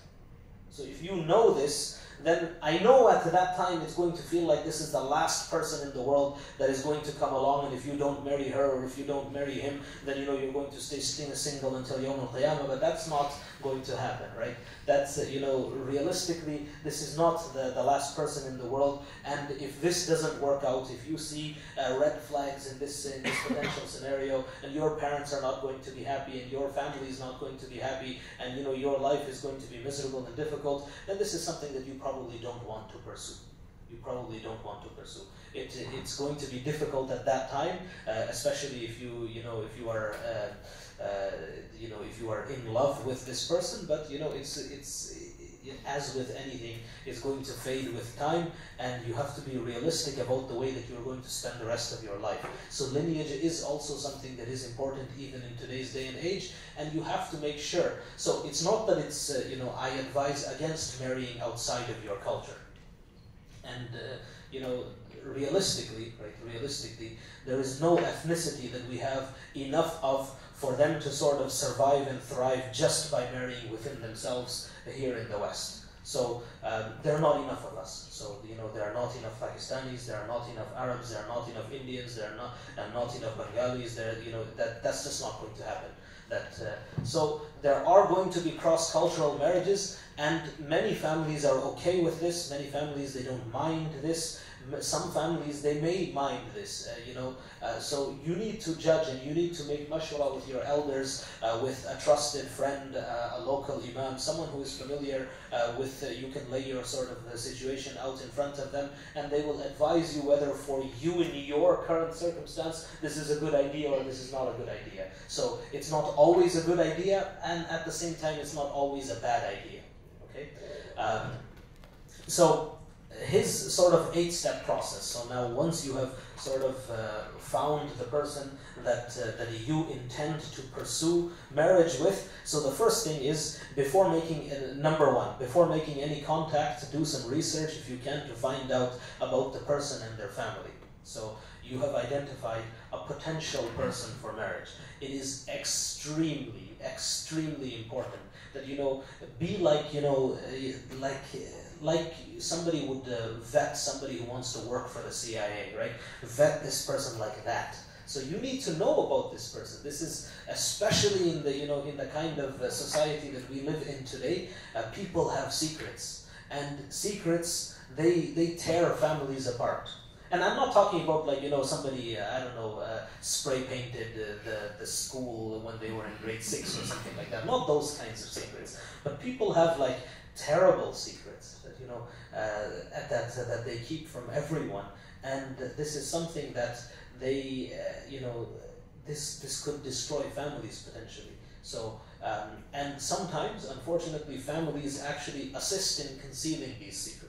so if you know this, then I know at that time it's going to feel like this is the last person in the world that is going to come along, and if you don't marry her or if you don't marry him, then you know you're going to stay single until Yawm al Qiyamah. But that's not going to happen, right? That's uh, you know realistically, this is not the, the last person in the world, and if this doesn't work out, if you see uh, red flags in this in this potential scenario, and your parents are not going to be happy, and your family is not going to be happy, and you know your life is going to be miserable and difficult, then this is something that you probably don't want to pursue. You probably don't want to pursue. It, it's going to be difficult at that time, uh, especially if you you know if you are. Uh, uh, you know, if you are in love with this person, but you know, it's it's as with anything, it's going to fade with time, and you have to be realistic about the way that you're going to spend the rest of your life. So lineage is also something that is important even in today's day and age, and you have to make sure. So it's not that it's uh, you know I advise against marrying outside of your culture, and uh, you know realistically, right? Realistically, there is no ethnicity that we have enough of for them to sort of survive and thrive just by marrying within themselves here in the West. So um, there are not enough of us. So you know there are not enough Pakistanis, there are not enough Arabs, there are not enough Indians, there are not and not enough Bengalis. There you know that that's just not going to happen. That uh, so there are going to be cross-cultural marriages, and many families are okay with this. Many families they don't mind this. Some families they may mind this uh, you know. Uh, so you need to judge and you need to make mashwara with your elders uh, with a trusted friend uh, a local imam someone who is familiar uh, with uh, you can lay your sort of situation out in front of them and they will advise you whether for you in your current circumstance this is a good idea or this is not a good idea. So it's not always a good idea and at the same time it's not always a bad idea okay um, so his sort of eight step process. So now, once you have sort of uh, found the person that, uh, that you intend to pursue marriage with, so the first thing is before making uh, number one, before making any contact, do some research if you can to find out about the person and their family. So you have identified a potential person for marriage. It is extremely, extremely important that you know be like you know uh, like like somebody would uh, vet somebody who wants to work for the CIA, right? Vet this person like that. So you need to know about this person. This is especially in the you know in the kind of uh, society that we live in today. Uh, people have secrets, and secrets they they tear families apart. And I'm not talking about like you know somebody uh, I don't know uh, spray painted the the school when they were in grade six or something like that. Not those kinds of secrets, but people have like terrible secrets that you know uh, that that they keep from everyone, and this is something that they uh, you know this this could destroy families potentially. So um, and sometimes, unfortunately, families actually assist in concealing these secrets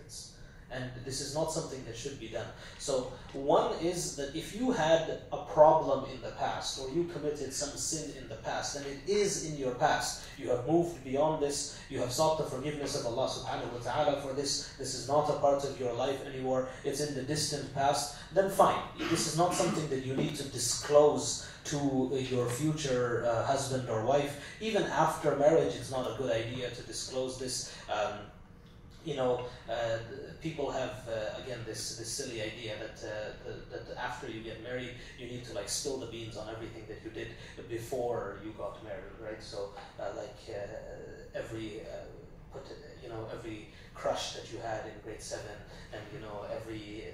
and this is not something that should be done. So, one is that if you had a problem in the past or you committed some sin in the past, then it is in your past. You have moved beyond this, you have sought the forgiveness of Allah subhanahu wa ta'ala for this, this is not a part of your life anymore, it's in the distant past, then fine. This is not something that you need to disclose to your future uh, husband or wife. Even after marriage, it's not a good idea to disclose this. Um, you know, uh, people have uh, again this this silly idea that, uh, that, after you get married, you need to like spill the beans on everything that you did before you got married, right? So uh, like uh, every uh, put you know every crush that you had in grade seven, and you know every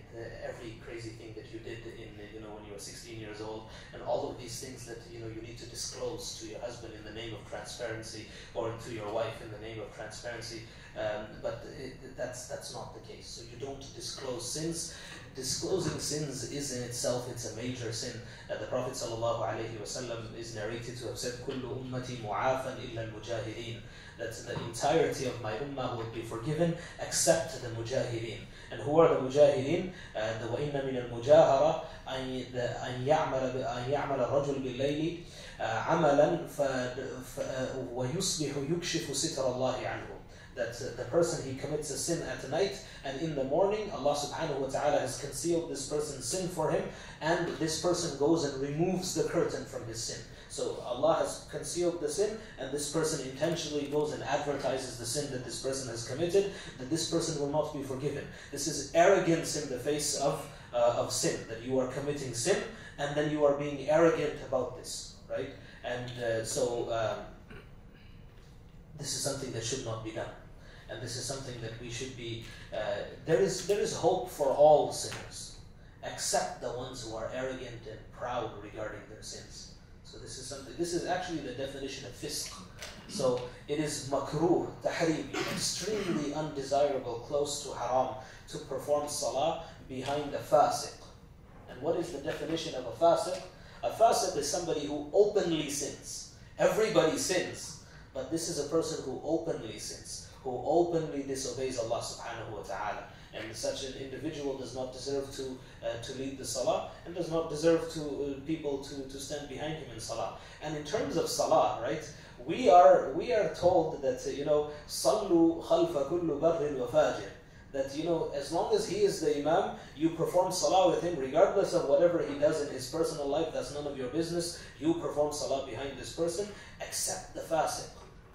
every crazy thing that you did in you know when you were 16 years old, and all of these things that you know you need to disclose to your husband in the name of transparency, or to your wife in the name of transparency. Um, but it, that's that's not the case. So you don't disclose sins. Disclosing sins is in itself it's a major sin. Uh, the Prophet sallallahu alaihi wasallam is narrated to have said, "Kullu ummati mu'afan illa al-mujahirin." that the entirety of my ummah will be forgiven except the mujahirin. And who are the mujahirin? The Uh, the وَإِنَّ مِنَ الْمُجَاهَرَةِ أن يعمل أن يعمل الرجل بالليل عملا ويصبح يكشف ستر الله عنه that uh, the person he commits a sin at night and in the morning Allah subhanahu wa ta'ala has concealed this person's sin for him and this person goes and removes the curtain from his sin so Allah has concealed the sin, and this person intentionally goes and advertises the sin that this person has committed, that this person will not be forgiven. This is arrogance in the face of, uh, of sin, that you are committing sin, and then you are being arrogant about this, right? And uh, so um, this is something that should not be done. And this is something that we should be, uh, there, is, there is hope for all sinners, except the ones who are arrogant and proud regarding their sins. So this is something. This is actually the definition of fisq. So it is makruh, tahrim, extremely undesirable, close to haram, to perform salah behind a fasiq. And what is the definition of a fasiq? A fasiq is somebody who openly sins. Everybody sins, but this is a person who openly sins, who openly disobeys Allah subhanahu wa ta'ala. And such an individual does not deserve to, uh, to lead the salah and does not deserve to uh, people to, to stand behind him in salah. And in terms of salah, right, we are, we are told that, uh, you know, sallu khalfa kullu barrin wa. That, you know, as long as he is the imam, you perform salah with him, regardless of whatever he does in his personal life, that's none of your business. You perform salah behind this person, except the fasiq.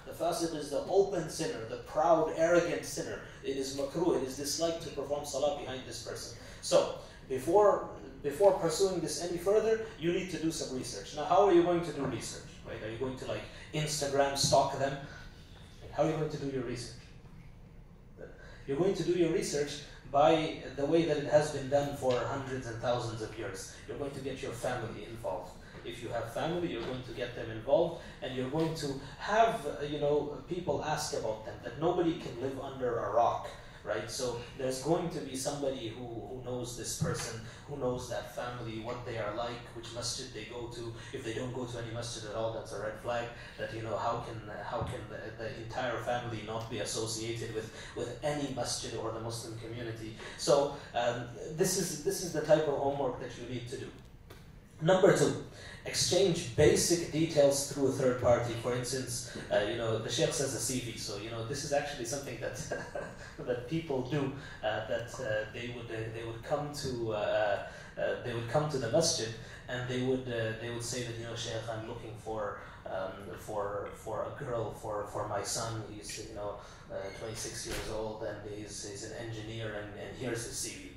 The fasiq is the open sinner, the proud, arrogant sinner. It is makruh, it is disliked to perform salah behind this person. So, before, before pursuing this any further, you need to do some research. Now, how are you going to do research? Right? Are you going to like Instagram stalk them? How are you going to do your research? You're going to do your research by the way that it has been done for hundreds and thousands of years. You're going to get your family involved if you have family, you're going to get them involved, and you're going to have, uh, you know, people ask about them. That nobody can live under a rock, right? So there's going to be somebody who, who knows this person, who knows that family, what they are like, which masjid they go to. If they don't go to any masjid at all, that's a red flag. That you know, how can how can the, the entire family not be associated with with any masjid or the Muslim community? So um, this is this is the type of homework that you need to do. Number two, exchange basic details through a third party. For instance, uh, you know, the sheikh says a CV, so you know this is actually something that *laughs* that people do. Uh, that uh, they would uh, they would come to uh, uh, they would come to the masjid and they would they would say that you know, sheikh, I'm looking for um, for for a girl for for my son. He's you know 26 years old and he's he's an engineer and, and here's his CV.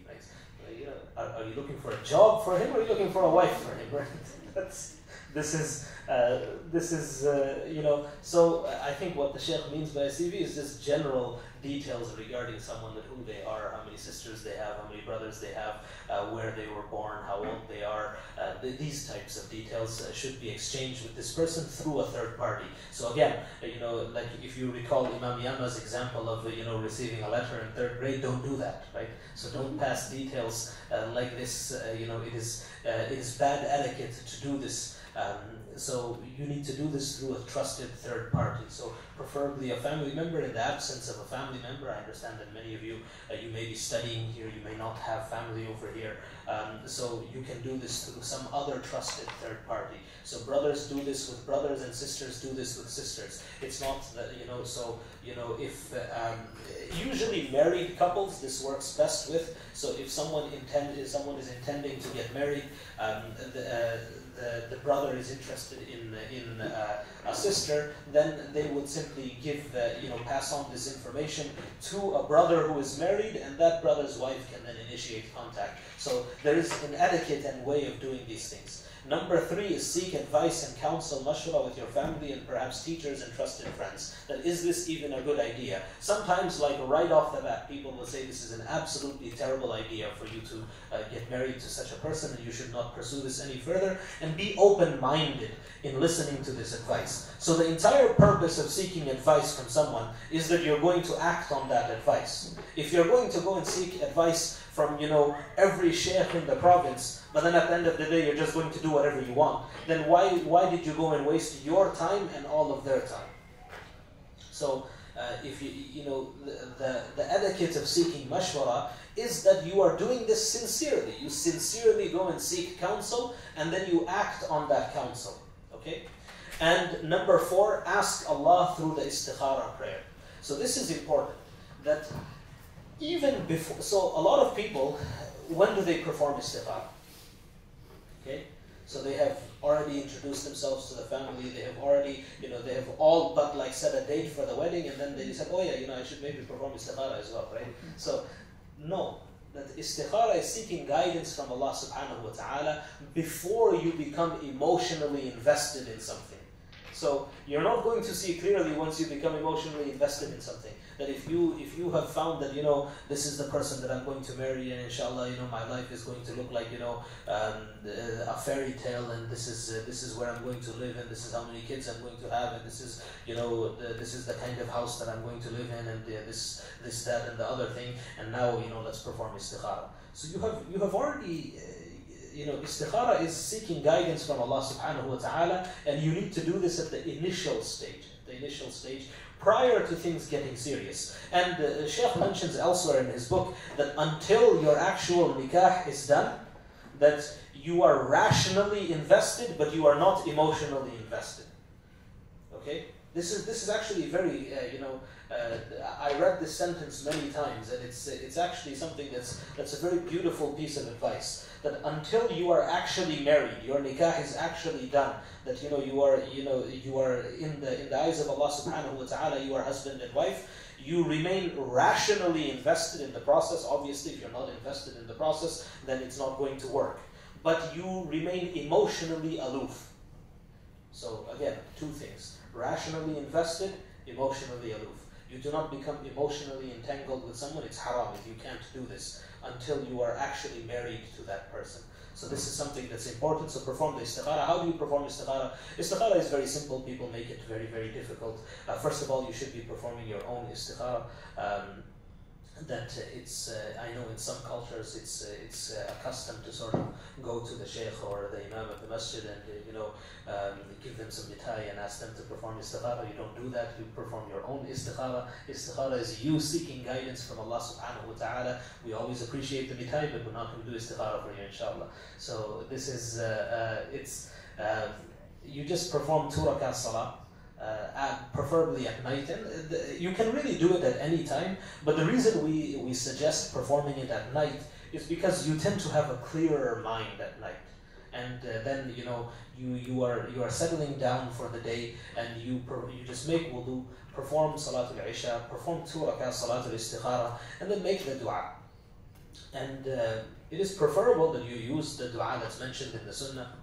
You know, are, are you looking for a job for him or are you looking for a wife for him? *laughs* That's, this is uh, this is uh, you know so I think what the sheikh means by a CV is just general details regarding someone that who they are, how many sisters they have, how many brothers they have, uh, where they were born, how old they are. Uh, th- these types of details uh, should be exchanged with this person through a third party. So again, uh, you know, like if you recall Imam Yahya's example of uh, you know receiving a letter in third grade, don't do that, right? So don't pass details uh, like this. you know, it is it is bad etiquette to do this. Um, so you need to do this through a trusted third party. So preferably a family member. In the absence of a family member, I understand that many of you uh, you may be studying here, you may not have family over here. Um, so you can do this through some other trusted third party. So brothers do this with brothers, and sisters do this with sisters. It's not that you know. So you know, if uh, um, usually married couples, this works best with. So if someone intend, if someone is intending to get married, um, the, uh, the, the brother is interested in, in uh, a sister, then they would simply give, uh, you know, pass on this information to a brother who is married, and that brother's wife can then initiate contact. So there is an etiquette and way of doing these things. Number three is seek advice and counsel, mashwara with your family and perhaps teachers and trusted friends. That is this even a good idea? Sometimes, like right off the bat, people will say this is an absolutely terrible idea for you to uh, get married to such a person and you should not pursue this any further. And be open minded in listening to this advice. So, the entire purpose of seeking advice from someone is that you're going to act on that advice. If you're going to go and seek advice from, you know, every sheikh in the province, but then at the end of the day you're just going to do whatever you want, then why, why did you go and waste your time and all of their time? So, uh, if you, you know, the, the, the etiquette of seeking mashwara is that you are doing this sincerely. You sincerely go and seek counsel and then you act on that counsel. Okay? And number four, ask Allah through the istikhara prayer. So this is important that even before, so a lot of people, when do they perform istikhara? Okay, so they have already introduced themselves to the family. They have already, you know, they have all but like set a date for the wedding, and then they said, oh yeah, you know, I should maybe perform istikhara as well, right? So, no, that istikhara is seeking guidance from Allah subhanahu wa ta'ala before you become emotionally invested in something. So you're not going to see clearly once you become emotionally invested in something. That if you if you have found that you know this is the person that I'm going to marry and inshallah you know my life is going to look like you know um, a fairy tale and this is uh, this is where I'm going to live and this is how many kids I'm going to have and this is you know the, this is the kind of house that I'm going to live in and uh, this this that and the other thing. And now you know let's perform istikhara. So you have you have already uh, you know, istikhara is seeking guidance from Allah subhanahu wa ta'ala, and you need to do this at the initial stage. The initial stage prior to things getting serious. And uh, Sheikh mentions elsewhere in his book that until your actual nikah is done, that you are rationally invested, but you are not emotionally invested. Okay? This is, this is actually very, uh, you know, uh, I read this sentence many times, and it's, it's actually something that's, that's a very beautiful piece of advice that until you are actually married, your nikah is actually done, that you know you are you know you are in the in the eyes of Allah subhanahu wa ta'ala, you are husband and wife, you remain rationally invested in the process. Obviously, if you're not invested in the process, then it's not going to work. But you remain emotionally aloof. So again, two things. Rationally invested, emotionally aloof. You do not become emotionally entangled with someone, it's haram if you can't do this until you are actually married to that person. So this is something that's important. So perform the istikhara. How do you perform istikhara? Istikhara is very simple. People make it very, very difficult. Uh, first of all, you should be performing your own istikhara. Um, that it's uh, I know in some cultures it's uh, it's uh, accustomed to sort of go to the sheikh or the imam of the masjid and uh, you know um, give them some mitai and ask them to perform istikhara. You don't do that. You perform your own istikhara. Istikhara is you seeking guidance from Allah subhanahu wa ta'ala. We always appreciate the mitai, but we're not going to do istikhara for you, inshallah. So this is uh, uh, it's you just perform two rakat salah uh, preferably at night. And uh, you can really do it at any time, but the reason we, we suggest performing it at night is because you tend to have a clearer mind at night. And uh, then you know you, you are you are settling down for the day, and you you just make wudu, perform salatul isha, perform two salatul istikhara, and then make the dua. And uh, it is preferable that you use the dua that's mentioned in the sunnah.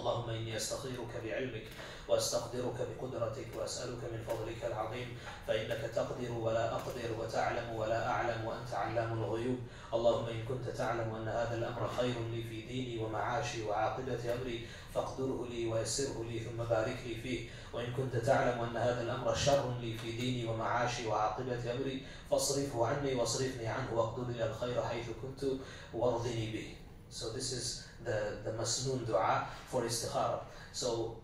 اللهم إني أستخيرك بعلمك وأستقدرك بقدرتك وأسألك من فضلك العظيم فإنك تقدر ولا أقدر وتعلم ولا أعلم وأنت علام الغيوب اللهم إن كنت تعلم أن هذا الأمر خير لي في ديني ومعاشي وعاقبة أمري فاقدره لي ويسره لي ثم بارك لي فيه وإن كنت تعلم أن هذا الأمر شر لي في ديني ومعاشي وعاقبة أمري فاصرفه عني واصرفني عنه واقدر لي الخير حيث كنت وارضني به. So this is the, the masnoon dua for istikhara. So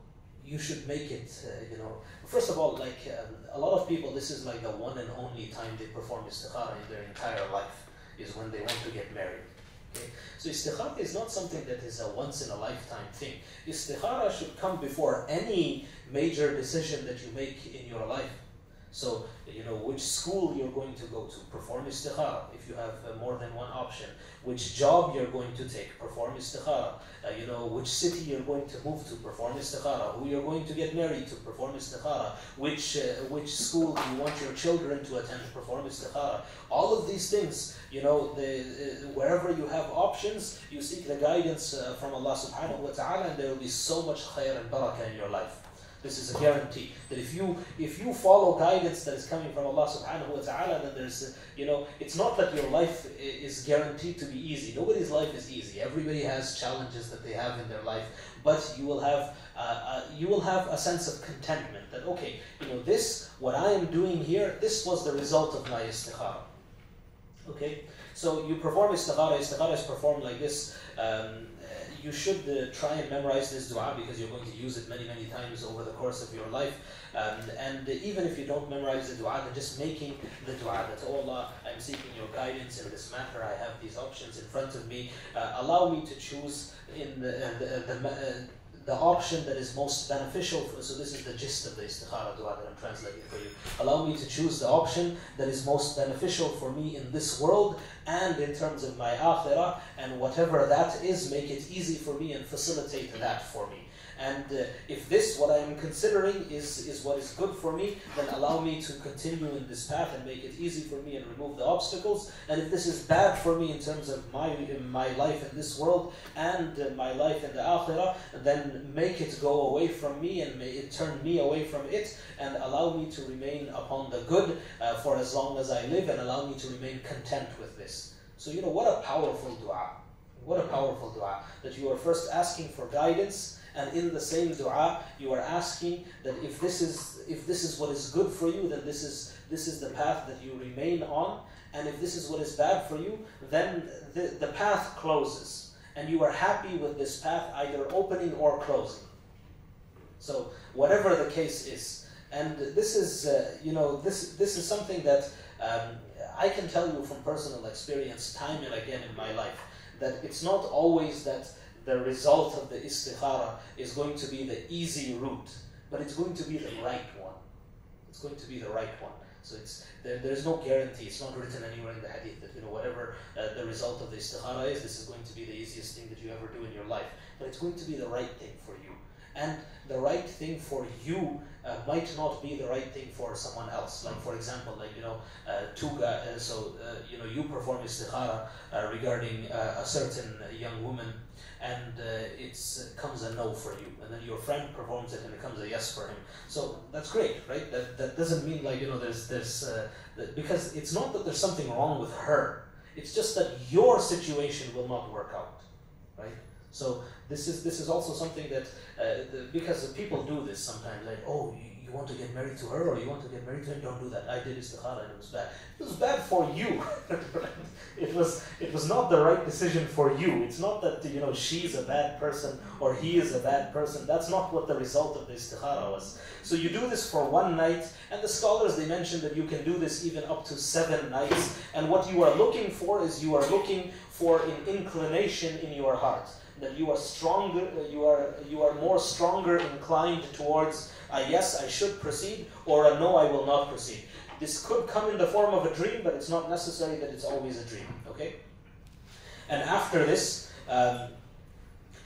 you should make it, uh, you know, first of all, like um, a lot of people, this is like the one and only time they perform istikhara in their entire life, is when they want to get married. Okay? So istikhara is not something that is a once in a lifetime thing. Istikhara should come before any major decision that you make in your life. So, you know, which school you're going to go to, perform istikhara if you have uh, more than one option. Which job you're going to take, perform istikhara. Uh, you know, which city you're going to move to, perform istikhara. Who you're going to get married to, perform istikhara. Which, uh, which school you want your children to attend, perform istikhara. All of these things, you know, the, uh, wherever you have options, you seek the guidance uh, from Allah subhanahu wa ta'ala and there will be so much khair and barakah in your life. This is a guarantee that if you if you follow guidance that is coming from Allah Subhanahu wa Taala, then there's you know it's not that your life is guaranteed to be easy. Nobody's life is easy. Everybody has challenges that they have in their life, but you will have uh, uh, you will have a sense of contentment that okay, you know this what I am doing here, this was the result of my istikhara. Okay, so you perform istikhara. Istikhara is performed like this. Um, you should uh, try and memorize this dua because you're going to use it many, many times over the course of your life. Um, and even if you don't memorize the dua, then just making the dua that, oh Allah, I'm seeking your guidance in this matter. I have these options in front of me. Uh, allow me to choose in the, uh, the, the, uh, the option that is most beneficial for, so this is the gist of the istikhara dua that I'm translating for you. Allow me to choose the option that is most beneficial for me in this world and in terms of my akhirah and whatever that is, make it easy for me and facilitate that for me. And uh, if this, what I am considering, is, is what is good for me, then allow me to continue in this path and make it easy for me and remove the obstacles. And if this is bad for me in terms of my, my life in this world and uh, my life in the akhirah, then make it go away from me and may it turn me away from it and allow me to remain upon the good uh, for as long as I live and allow me to remain content with this. So, you know, what a powerful dua. What a powerful dua. That you are first asking for guidance and in the same dua, you are asking that if this is if this is what is good for you, then this is this is the path that you remain on. And if this is what is bad for you, then the, the path closes. And you are happy with this path either opening or closing. So whatever the case is. And this is, uh, you know, this, this is something that um, I can tell you from personal experience time and again in my life, that it's not always that the result of the istikhara is going to be the easy route, but it's going to be the right one. It's going to be the right one. So it's there, there's no guarantee. It's not written anywhere in the hadith that you know whatever uh, the result of the istikhara is, this is going to be the easiest thing that you ever do in your life. But it's going to be the right thing for you. And the right thing for you uh, might not be the right thing for someone else. Like for example, like you know, uh, two guys. Uh, so uh, you know, you perform istikhara uh, regarding uh, a certain young woman and it comes a no for you, and then your friend performs it and it comes a yes for him. So that's great, right? That, that doesn't mean like you know there's there's because it's not that there's something wrong with her. It's just that your situation will not work out, right? So this is this is also something that uh, the, because people do this sometimes, like oh. You, you want to get married to her or you want to get married to him, don't do that. I did istikhara and it was bad. It was bad for you. *laughs* it was it was not the right decision for you. It's not that you know she's a bad person or he is a bad person. That's not what the result of the istikhara was. So you do this for one night, and the scholars they mentioned that you can do this even up to seven nights. And what you are looking for is you are looking for an inclination in your heart that you are stronger, you are you are more stronger inclined towards a yes, I should proceed, or a no, I will not proceed. This could come in the form of a dream, but it's not necessary that it's always a dream. Okay. And after this, um,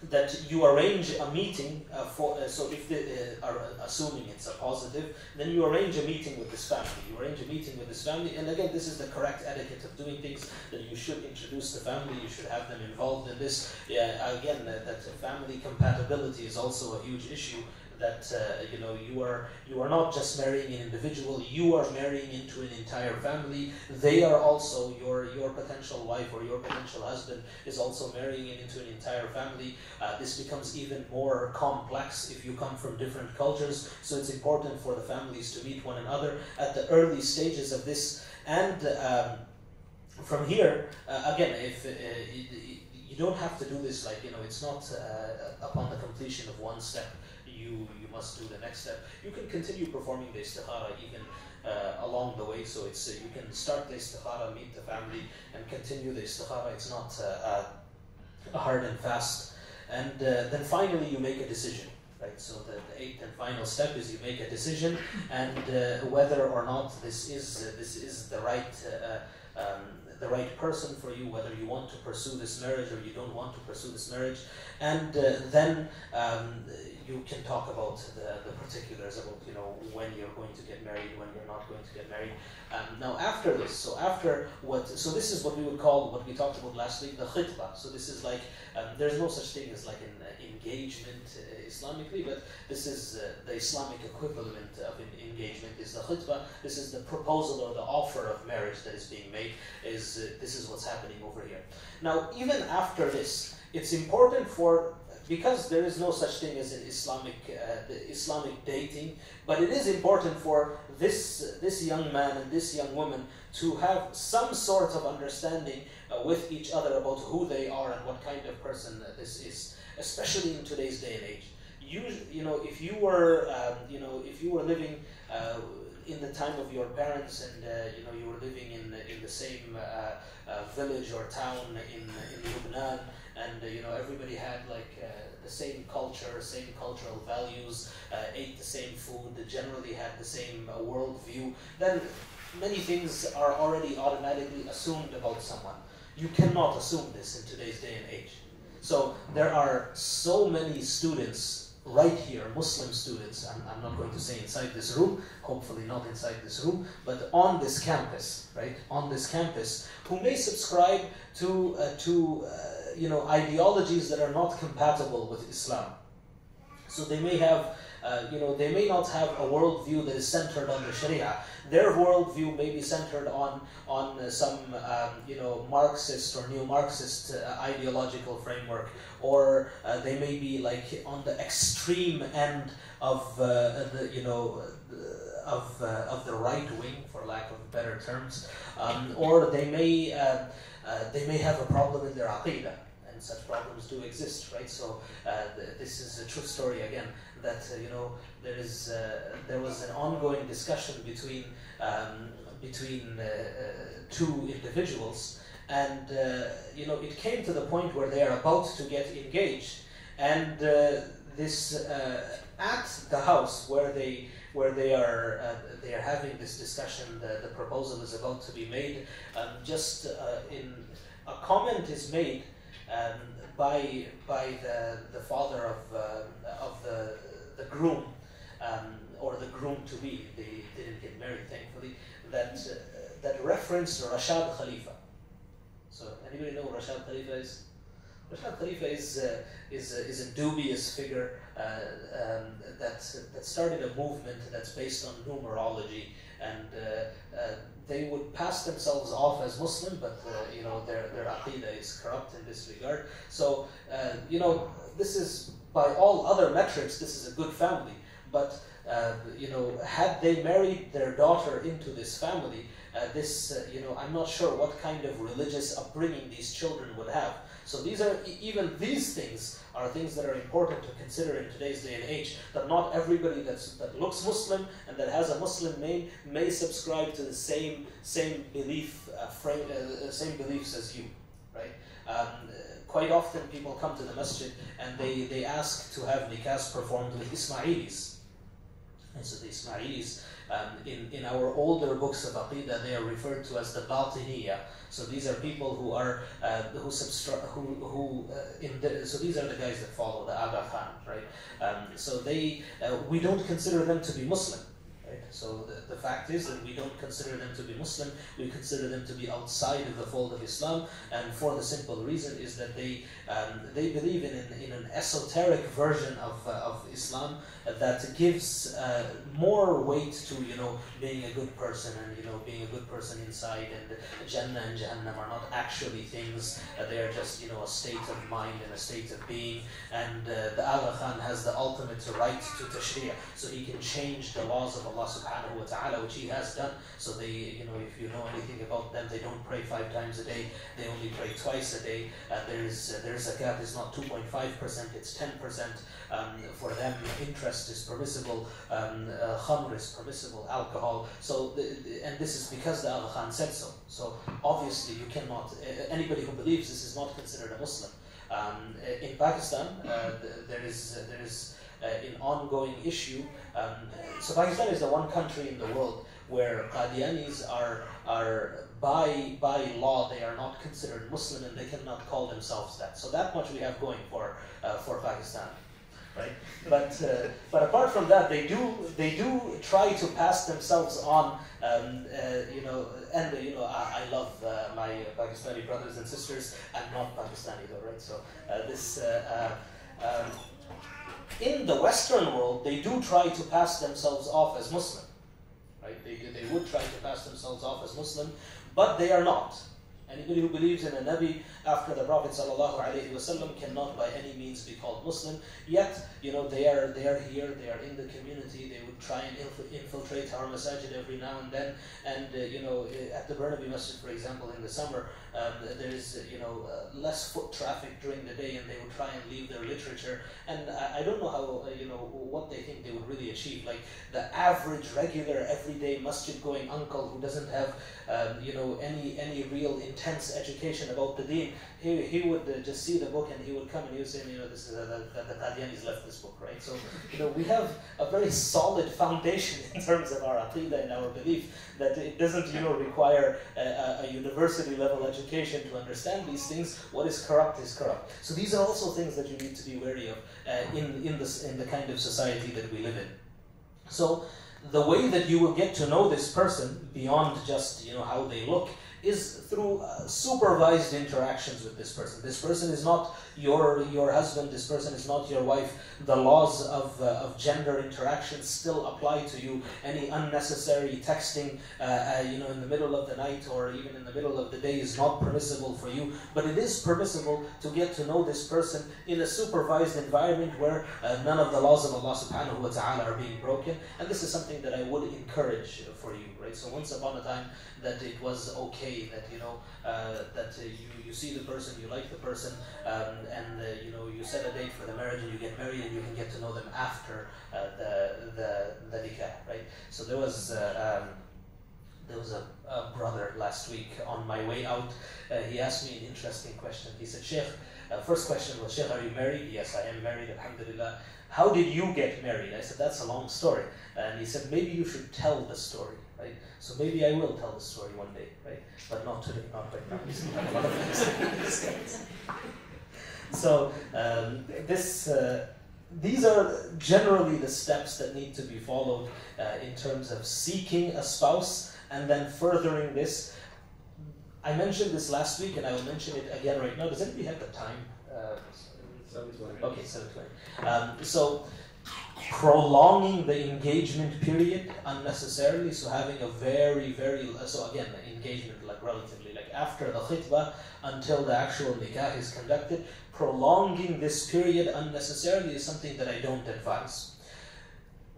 that you arrange a meeting uh, for, uh, so if they uh, are assuming it's a positive, then you arrange a meeting with this family. You arrange a meeting with this family, and again, this is the correct etiquette of doing things, that you should introduce the family, you should have them involved in this. Yeah, again, that family compatibility is also a huge issue that uh, you know you are you are not just marrying an individual you are marrying into an entire family. They are also your your potential wife or your potential husband is also marrying into an entire family. Uh, this becomes even more complex if you come from different cultures. So it's important for the families to meet one another at the early stages of this. And um, from here uh, again if uh, you don't have to do this like you know it's not uh, upon the completion of one step you you must do the next step. You can continue performing the istikhara even uh, along the way. So it's uh, you can start the istikhara, meet the family, and continue the istikhara. It's not uh, a hard and fast. And uh, then finally, you make a decision. Right, so the, the, eighth and final step is you make a decision, and uh, whether or not this is uh, this is the right um, the right person for you, whether you want to pursue this marriage or you don't want to pursue this marriage, and then um, you can talk about the, the particulars about you know when you're going to get married, when you're not going to get married. Um, now after this, so after what, so this is what we would call what we talked about last week, the khitbah. So this is like um, there's no such thing as like an uh, engagement uh, Islamically, but this is uh, the Islamic equivalent of an engagement is the khitbah. This is the proposal or the offer of marriage that is being made. Is uh, this is what's happening over here? Now even after this, it's important for because there is no such thing as an Islamic uh, Islamic dating, but it is important for this this young man and this young woman to have some sort of understanding uh, with each other about who they are and what kind of person this is, especially in today's day and age. You you know if you were um, you know if you were living uh, in the time of your parents and uh, you know you were living in in the same uh, uh, village or town in in Lebanon and uh, you know everybody had like uh, the same culture, same cultural values, uh, ate the same food, generally had the same uh, worldview, then many things are already automatically assumed about someone. You cannot assume this in today's day and age. So there are so many students right here, Muslim students, I'm, I'm not going to say inside this room, hopefully not inside this room, but on this campus, right, on this campus, who may subscribe to, uh, to uh, you know, ideologies that are not compatible with Islam. So they may have, uh, you know, they may not have a worldview that is centered on the Sharia. Their worldview may be centered on on uh, some, um, you know, Marxist or neo-Marxist uh, ideological framework, or uh, they may be like on the extreme end of uh, the, you know. Of, of the right wing, for lack of better terms, um, or they may they may have a problem in their aqidah and such problems do exist, right? So uh, th- this is a true story again. That uh, you know there is uh, there was an ongoing discussion between um, between uh, two individuals, and you know it came to the point where they are about to get engaged, and this at the house where they where they are uh, they are having this discussion. The, the proposal is about to be made. Um, just uh, in a comment is made um, by by the, the father of uh, of the the groom um, or the groom to be. They didn't get married, thankfully. That uh, that referenced Rashad Khalifa. So anybody know Rashad Khalifa is? Rashad Khalifa is uh, is is a dubious figure uh, um, that that started a movement that's based on numerology and uh, uh, they would pass themselves off as Muslim, but uh, you know their their aqidah is corrupt in this regard. So uh, you know this is by all other metrics, this is a good family. But uh, you know, had they married their daughter into this family, uh, this you know, I'm not sure what kind of religious upbringing these children would have. So these are even these things are things that are important to consider in today's day and age. That not everybody that's, that looks Muslim and that has a Muslim name may subscribe to the same same belief uh, frame, uh, uh same beliefs as you, right? Um, quite often people come to the masjid and they, they ask to have nikahs performed with Ismailis. And so the Ismailis, um, in, in our older books of Aqidah, they are referred to as the Batiniya. So these are people who are uh, who substra- who who uh, in the, so these are the guys that follow the Aga Khan, right? Um, so they uh, we don't consider them to be Muslim. Right? So the, the fact is that we don't consider them to be Muslim, we consider them to be outside of the fold of Islam, and for the simple reason is that they um, they believe in, in, in, an esoteric version of, uh, of Islam that gives uh, more weight to you know being a good person and you know being a good person inside and Jannah and Jahannam are not actually things. Uh, they are just you know a state of mind and a state of being. And uh, the Aga Khan has the ultimate right to tashri'ah so he can change the laws of Allah subhanahu wa ta'ala which he has done. So they you know if you know anything about them they don't pray five times a day. They only pray twice a day. Uh, there's uh, their zakat is not 2.5% it's 10% um, for them interest is permissible, um, uh, is permissible, alcohol. So, the, the, and this is because the Aga Khan said so. So obviously you cannot, uh, anybody who believes this is not considered a Muslim. Um, in Pakistan, uh, there is, uh, there is uh, an ongoing issue. Um, so Pakistan is the one country in the world where Qadianis are, are by, by law, they are not considered Muslim and they cannot call themselves that. So that much we have going for, uh, for Pakistan right? But uh, but apart from that, they do they do try to pass themselves on, um, uh, you know. And uh, you know, I, I love uh, my Pakistani brothers and sisters. I'm not Pakistani though, right? So uh, this. Uh, um, in the Western world, they do try to pass themselves off as Muslim, right? They, they would try to pass themselves off as Muslim, but they are not. Anybody who believes in a Nabi after the Prophet ﷺ cannot by any means be called Muslim. Yet, you know, they are they are here, they are in the community, they would try and infiltrate our masajid every now and then. And, uh, you know, uh, at the Burnaby Masjid, for example, in the summer, um, there's you know uh, less foot traffic during the day, and they would try and leave their literature. And I, I don't know how uh, you know what they think they would really achieve. Like the average, regular, everyday masjid going uncle who doesn't have um, you know any any real intense education about the deen, he, he would uh, just see the book and he would come and he would say, you know, this is uh, the left this book, right? So you know we have a very solid foundation *laughs* in terms of our aqidah and our belief that it doesn't you know require a, a university level education to understand these things. What is corrupt is corrupt. So these are also things that you need to be wary of uh, in in this in the kind of society that we live in. So the way that you will get to know this person beyond just you know how they look is through uh, supervised interactions with this person. This person is not your your husband. This person is not your wife. The laws of, uh, of gender interactions still apply to you. Any unnecessary texting, uh, uh, you know, in the middle of the night or even in the middle of the day is not permissible for you. But it is permissible to get to know this person in a supervised environment where uh, none of the laws of Allah Subhanahu wa Taala are being broken. And this is something that I would encourage for you, right? So once upon a time, that it was okay that you know uh, that uh, you you see the person, you like the person, um, and uh, you know you set a date for the marriage and you get married and you can get to know them after uh, the the the nikah, right? So there was. Uh, um, there was a, a, brother last week on my way out. Uh, he asked me an interesting question. He said, Sheikh, first question was, Sheikh, are you married? Yes, I am married, alhamdulillah. How did you get married? I said, that's a long story. And he said, maybe you should tell the story right? So maybe I will tell the story one day, right? But not today, not right now. *laughs* so um, this, uh, these are generally the steps that need to be followed uh, in terms of seeking a spouse and then furthering this. I mentioned this last week, and I will mention it again right now. Does anybody have the time? Uh, 720. Okay, 720. Um, so prolonging the engagement period unnecessarily. So having a very, very so again engagement like relatively like after the khitbah until the actual nikah is conducted, prolonging this period unnecessarily is something that I don't advise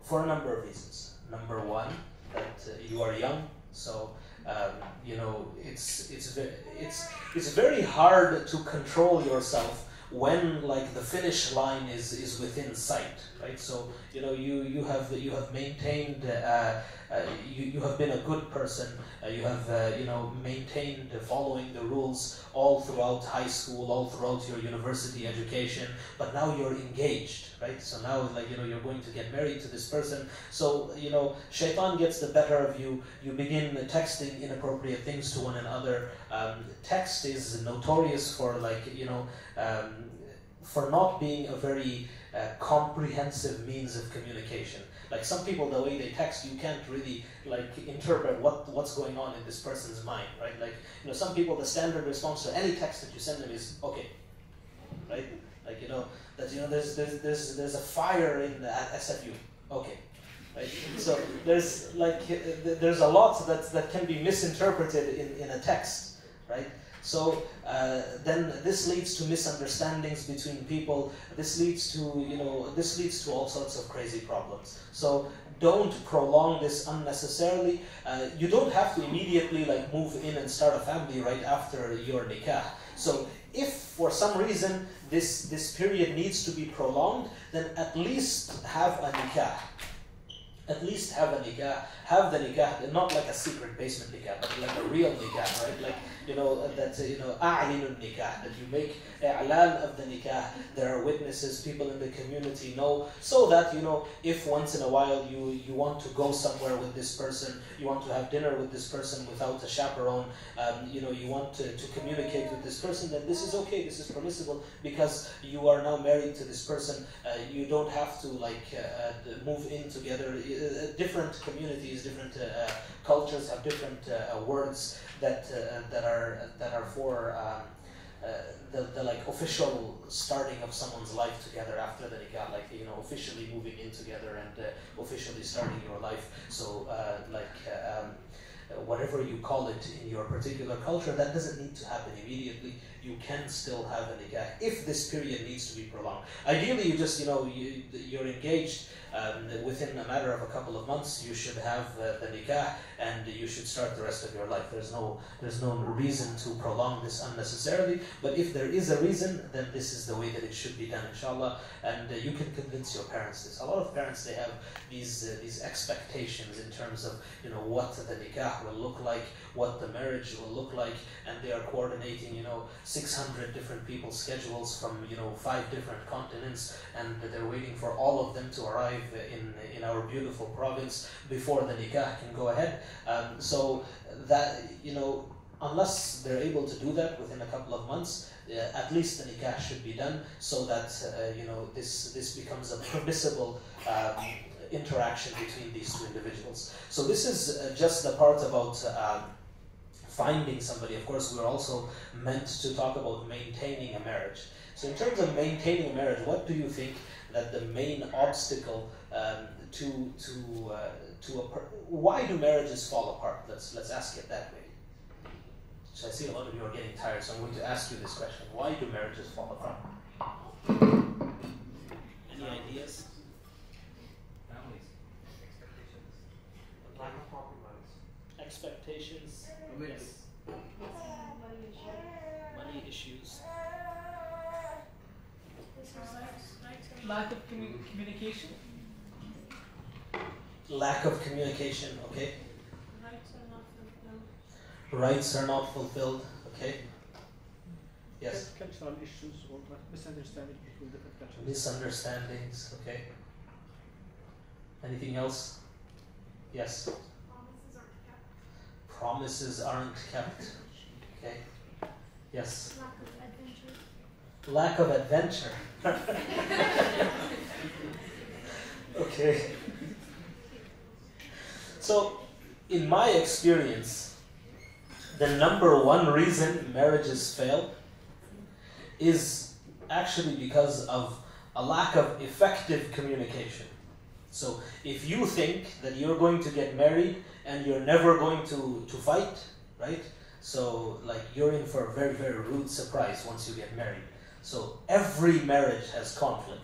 for a number of reasons. Number one, that uh, you are young, so um, you know it's it's it's it's very hard to control yourself when like the finish line is is within sight right? So you know you you have you have maintained uh, uh, you, you have been a good person. Uh, you have uh, you know maintained following the rules all throughout high school all throughout your university education but now you're engaged right? So now like you know you're going to get married to this person. So you know shaitan gets the better of you. You begin texting inappropriate things to one another. Um, text is notorious for like you know um, for not being a very uh, comprehensive means of communication. Like some people, the way they text, you can't really like interpret what what's going on in this person's mind, right? Like you know, some people, the standard response to any text that you send them is okay, right? Like you know that you know there's there's there's, there's a fire in the SFU, okay, right? So there's like there's a lot that that can be misinterpreted in in a text, right? So uh, then this leads to misunderstandings between people. This leads to you know this leads to all sorts of crazy problems. So don't prolong this unnecessarily. Uh, you don't have to immediately like move in and start a family right after your nikah. So if for some reason this this period needs to be prolonged, then at least have a nikah at least have a nikah, have the nikah, not like a secret basement nikah, but like a real nikah, right? Like, you know, that, you know, a'linun nikah, that you make i'lan of the nikah, there are witnesses, people in the community know, so that, you know, if once in a while you, you want to go somewhere with this person, you want to have dinner with this person without a chaperone, um, you know, you want to, to communicate with this person, then this is okay, this is permissible, because you are now married to this person, uh, you don't have to, like, uh, uh move in together, uh, different communities, different uh, cultures have different words that, that, are, that are for um, uh, the, the like official starting of someone's life together after the nikah, like you know officially moving in together and uh, officially starting your life. So uh, like um, whatever you call it in your particular culture, that doesn't need to happen immediately. You can still have a nikah if this period needs to be prolonged. Ideally, you just, you know, you, you're engaged um, within a matter of a couple of months, you should have uh, the nikah and you should start the rest of your life. There's no, there's no reason to prolong this unnecessarily. But if there is a reason, then this is the way that it should be done, inshallah. And uh, you can convince your parents this. A lot of parents they have these uh, these expectations in terms of you know what the nikah will look like, what the marriage will look like, and they are coordinating you know 600 different people's schedules from you know five different continents, and they're waiting for all of them to arrive in in our beautiful province before the nikah can go ahead. Um, so that you know unless they're able to do that within a couple of months, uh, at least the nikah should be done so that uh, you know this this becomes a permissible um, interaction between these two individuals. So this is uh, just the part about um, finding somebody. Of course, we're also meant to talk about maintaining a marriage. So in terms of maintaining a marriage, what do you think that the main obstacle um, to to uh, to a why do marriages fall apart? Let's let's ask it that way. So I see a lot of you are getting tired, so I'm going to ask you this question: Why do marriages fall apart? Any ideas? Families. Expectations. Lack of compromise. Expectations. Yes. Money issues. Lack of commu- mm-hmm. communication. Lack of communication. Okay. Rights are not fulfilled. Rights are not fulfilled. Okay. Yes. Cultural issues or misunderstanding between different cultures. Misunderstandings. Okay. Anything else? Yes. Promises aren't kept. Promises aren't kept. Okay. Yes. Lack of adventure. Lack of adventure. *laughs* okay. So, in my experience, the number one reason marriages fail is actually because of a lack of effective communication. So, if you think that you're going to get married and you're never going to, to fight, right? So, like, you're in for a very, very rude surprise once you get married. So, every marriage has conflict.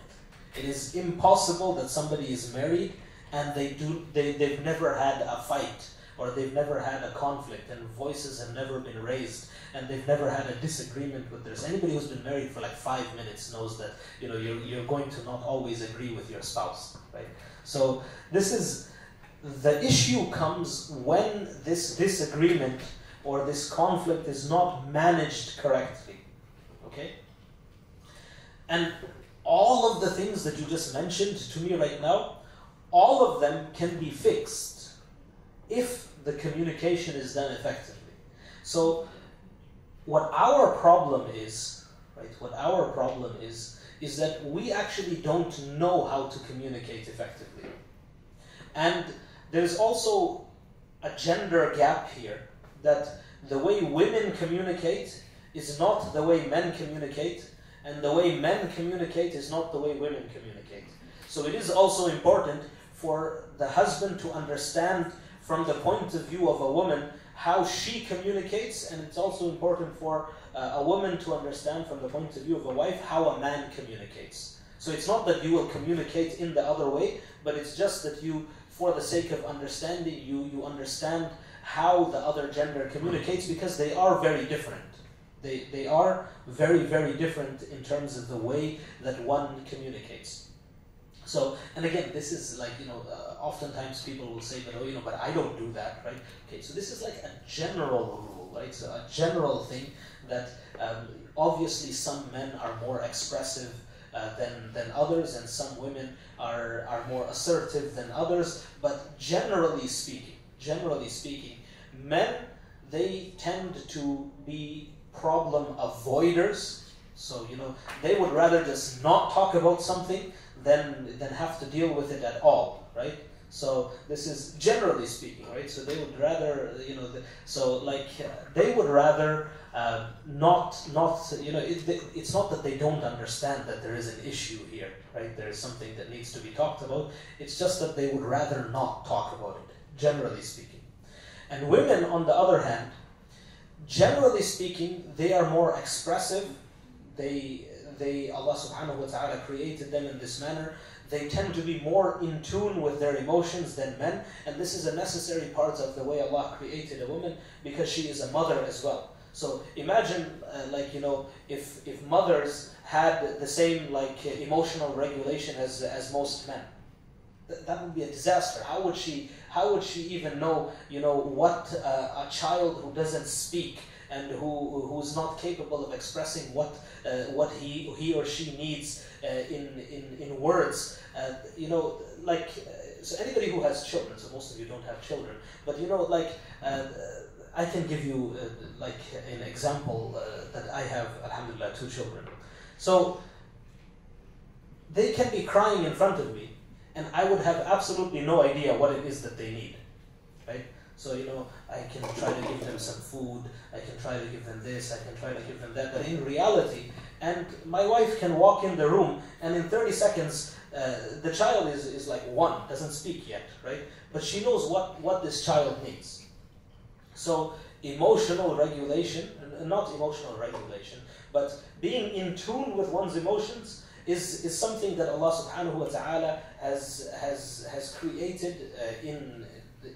It is impossible that somebody is married and they do they, they've never had a fight or they've never had a conflict and voices have never been raised and they've never had a disagreement with theirs anybody who's been married for like five minutes knows that you know you're, you're going to not always agree with your spouse right so this is the issue comes when this disagreement or this conflict is not managed correctly okay and all of the things that you just mentioned to me right now all of them can be fixed if the communication is done effectively. So, what our problem is, right, what our problem is, is that we actually don't know how to communicate effectively. And there's also a gender gap here that the way women communicate is not the way men communicate, and the way men communicate is not the way women communicate. So, it is also important for the husband to understand from the point of view of a woman how she communicates, and it's also important for uh, a woman to understand from the point of view of a wife how a man communicates. So it's not that you will communicate in the other way, but it's just that you, for the sake of understanding, you you understand how the other gender communicates because they are very different. They, they are very, very different in terms of the way that one communicates. So, and again, this is like, you know, uh, oftentimes people will say, but oh, you know, but I don't do that, right? Okay, so this is like a general rule, right? So a general thing that um, obviously some men are more expressive uh, than, than others, and some women are, are more assertive than others, but generally speaking, generally speaking, men, they tend to be problem avoiders. So, you know, they would rather just not talk about something than, than have to deal with it at all, right? So this is generally speaking, right? So they would rather, you know, so like uh, they would rather uh, not, not, you know, it, it's not that they don't understand that there is an issue here, right? There is something that needs to be talked about. It's just that they would rather not talk about it, generally speaking. And women, on the other hand, generally speaking, they are more expressive. They, they, Allah subhanahu wa ta'ala created them in this manner. They tend to be more in tune with their emotions than men, and this is a necessary part of the way Allah created a woman because she is a mother as well. So imagine, uh, like you know, if if mothers had the same like uh, emotional regulation as as most men, th- that would be a disaster. How would she? How would she even know? You know what uh, a child who doesn't speak and who who's not capable of expressing what uh, what he he or she needs uh, in in in words. Uh, you know, like uh, so anybody who has children. So most of you don't have children, but you know, like. I can give you uh, like an example uh, that I have, alhamdulillah, two children. So they can be crying in front of me, and I would have absolutely no idea what it is that they need, right? So you know, I can try to give them some food, I can try to give them this, I can try to give them that, but in reality, and my wife can walk in the room, and in 30 seconds, uh, the child is, is like one, doesn't speak yet, right? But she knows what, what this child needs. So emotional regulation, not emotional regulation, but being in tune with one's emotions is, is something that Allah subhanahu wa ta'ala has, has, has created uh, in,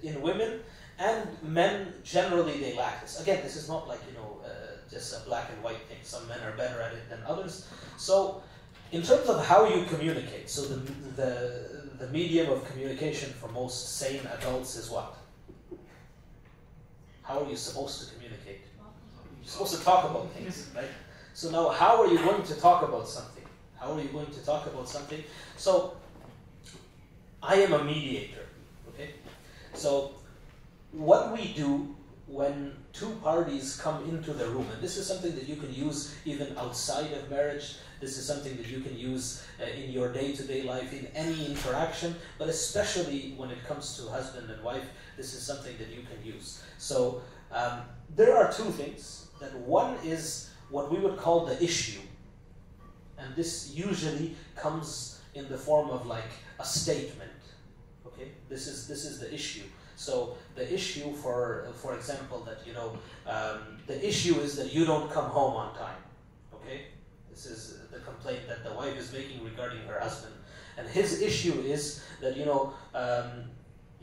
in women and men generally they lack this. Again, this is not like, you know, uh, just a black and white thing. Some men are better at it than others. So in terms of how you communicate, so the, the, the medium of communication for most sane adults is what? How are you supposed to communicate? You're supposed to talk about things, right? So now, how are you going to talk about something? How are you going to talk about something? So, I am a mediator, okay? So, what we do when two parties come into the room, and this is something that you can use even outside of marriage, this is something that you can use uh, in your day to day life, in any interaction, but especially when it comes to husband and wife, this is something that you can use. So um, there are two things. That one is what we would call the issue, and this usually comes in the form of like a statement. Okay, this is this is the issue. So the issue, for for example, that you know, um, the issue is that you don't come home on time. Okay, this is the complaint that the wife is making regarding her husband, and his issue is that you know, um,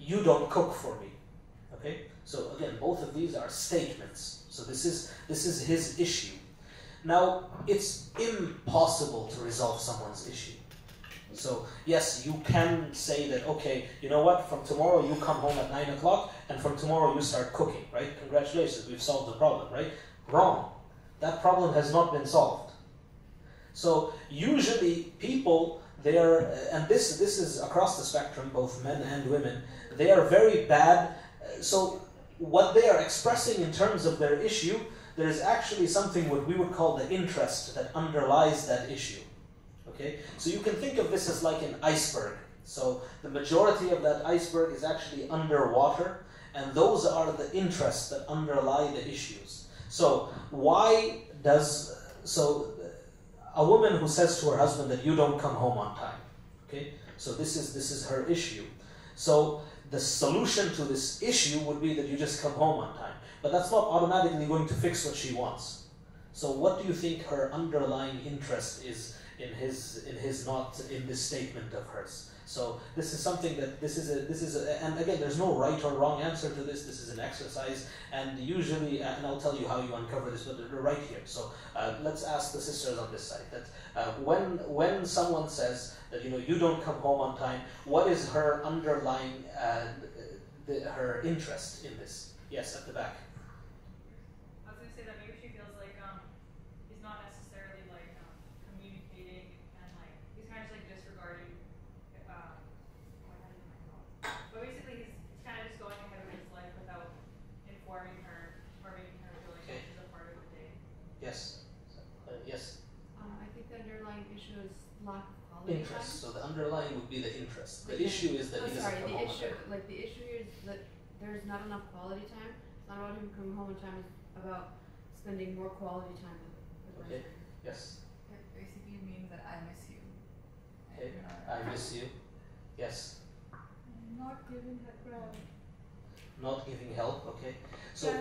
you don't cook for me. Okay? So again, both of these are statements. So this is this is his issue. Now, it's impossible to resolve someone's issue. So yes, you can say that, okay, you know what, from tomorrow you come home at 9 o'clock, and from tomorrow you start cooking, right? Congratulations, we've solved the problem, right? Wrong. That problem has not been solved. So usually people, they are, uh, and this, this is across the spectrum, both men and women, they are very bad so what they are expressing in terms of their issue, there is actually something what we would call the interest that underlies that issue. Okay? So you can think of this as like an iceberg. So the majority of that iceberg is actually underwater, and those are the interests that underlie the issues. So why does so a woman who says to her husband that you don't come home on time, okay? So this is this is her issue. So the solution to this issue would be that you just come home on time. But that's not automatically going to fix what she wants. So what do you think her underlying interest is in his in his not in this statement of hers? So this is something that this is a this is a, and again there's no right or wrong answer to this. This is an exercise, and usually and I'll tell you how you uncover this, but they're right here. So uh, let's ask the sisters on this side that uh, when when someone says that you know you don't come home on time. What is her underlying uh, the, her interest in this? Yes, at the back. I was going to say that maybe she feels like um, he's not necessarily like um, communicating and like he's kind of just like disregarding. Uh, but basically, he's, he's kind of just going ahead with his life without informing her or making her feel like Okay. she's a part of the day. Yes. Uh, yes. Um, I think the underlying issue is lack of quality Interest. time. So the underlying would be the interest. The Okay. issue is that Oh, he doesn't sorry, come the home on issue, time. like the issue here is that there's not enough quality time. It's not about him coming home on time. It's about spending more quality time with, with my Okay. Yes. It basically means that I miss you. And Okay. I miss you. Yes. Not giving her ground. Not giving help. Okay. So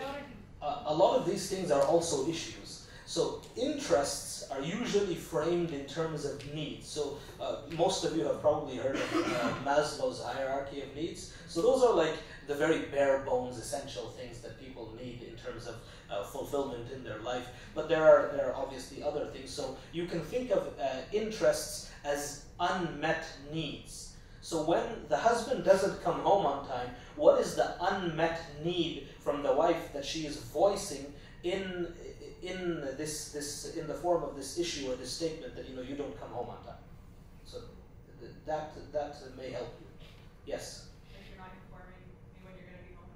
uh, a lot of these things are also issues. So interests are usually framed in terms of needs. So uh, most of you have probably heard of uh, Maslow's hierarchy of needs. So those are like the very bare bones essential things that people need in terms of uh, fulfillment in their life. But there are there are obviously other things. So you can think of uh, interests as unmet needs. So when the husband doesn't come home on time, what is the unmet need from the wife that she is voicing in in this this in the form of this issue or this statement that you know you don't come home on time? So that that may help you. Yes. If you're not informing me when you're gonna be home.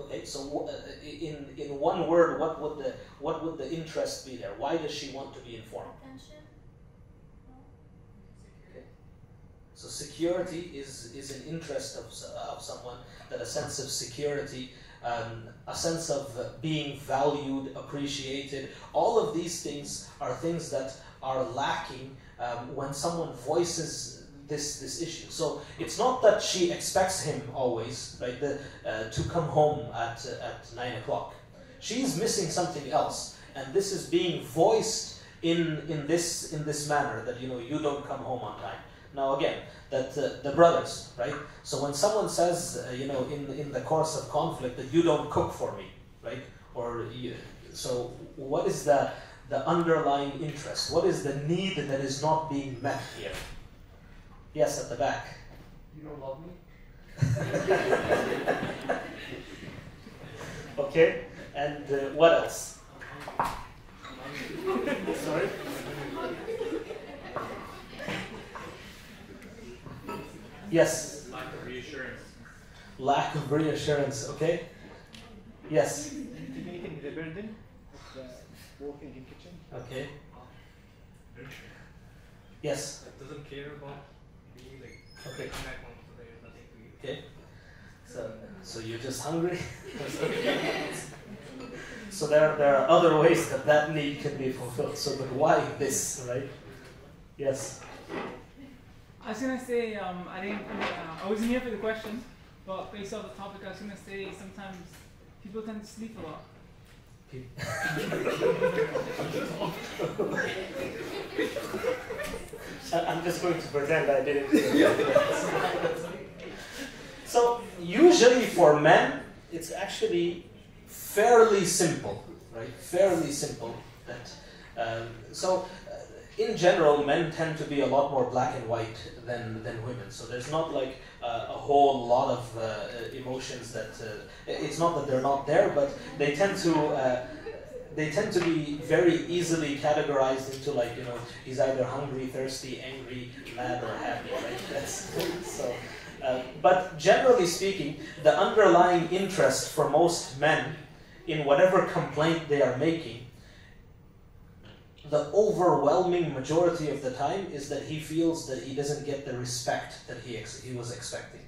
Okay, so uh, in in one word, what would the what would the interest be there? Why does she want to be informed? Attention. So security is is an interest of of someone that a sense of security, um, a sense of uh, being valued, appreciated. All of these things are things that are lacking um, when someone voices this this issue. So it's not that she expects him always, right, the, uh, to come home at uh, at nine o'clock. She's missing something else, and this is being voiced in in this in this manner that you know you don't come home on time. Now again, that uh, the brothers, right? So when someone says, uh, you know, in in the course of conflict that you don't cook for me, right? Or so what is the the underlying interest? What is the need that is not being met here? Yes, at the back. You don't love me? *laughs* Okay, and uh, what else? Sorry. Yes. Lack of reassurance. Lack of reassurance. Okay. Yes. Eliminating the burden of the working in kitchen. Okay. Yes. Like, doesn't care about eat. Okay. So, so you're just hungry. *laughs* so there, there are other ways that that need can be fulfilled. So, but why this, right? Yes. I was gonna say um, I didn't. Uh, I wasn't here for the question, but based off the topic, I was gonna say sometimes people tend to sleep a lot. I'm just going to pretend I didn't. so usually for men, it's actually fairly simple, right? Fairly simple. That um, so. In general, men tend to be a lot more black and white than, than women. So there's not like uh, a whole lot of uh, emotions that uh, it's not that they're not there, but they tend to uh, they tend to be very easily categorized into like you know he's either hungry, thirsty, angry, mad, or happy. Right? *laughs* That's *laughs* so. Uh, but generally speaking, the underlying interest for most men in whatever complaint they are making, the overwhelming majority of the time is that he feels that he doesn't get the respect that he ex- he was expecting.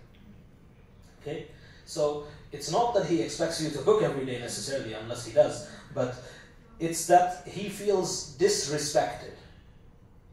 Okay, so it's not that he expects you to cook every day necessarily, unless he does, but it's that he feels disrespected,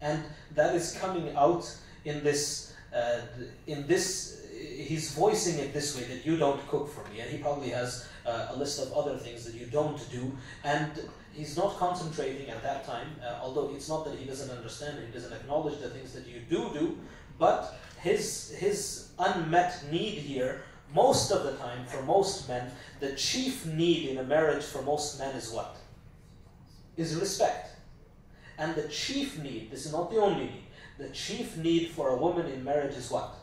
and that is coming out in this uh, in this. He's voicing it this way that you don't cook for me, and he probably has uh, a list of other things that you don't do, and he's not concentrating at that time. Uh, although it's not that he doesn't understand, he doesn't acknowledge the things that you do do, but his his unmet need here most of the time for most men the chief need in a marriage for most men is what? Is respect. And the chief need this is not the only need the chief need for a woman in marriage is what?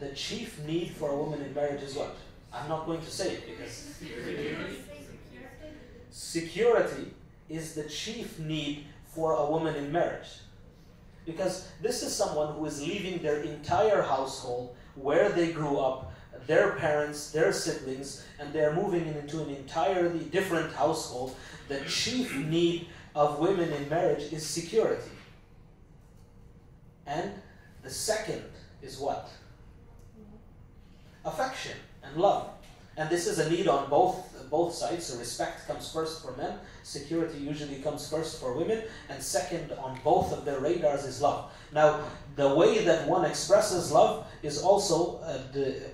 The chief need for a woman in marriage is what i'm not going to say it because security is the chief need for a woman in marriage because this is someone who is leaving their entire household where they grew up, their parents, their siblings, and they're moving into an entirely different household. The chief need of women in marriage is security. And the second is what? Affection and love. And this is a need on both both sides. So respect comes first for men, security usually comes first for women, and second on both of their radars is love. Now, the way that one expresses love is also, uh,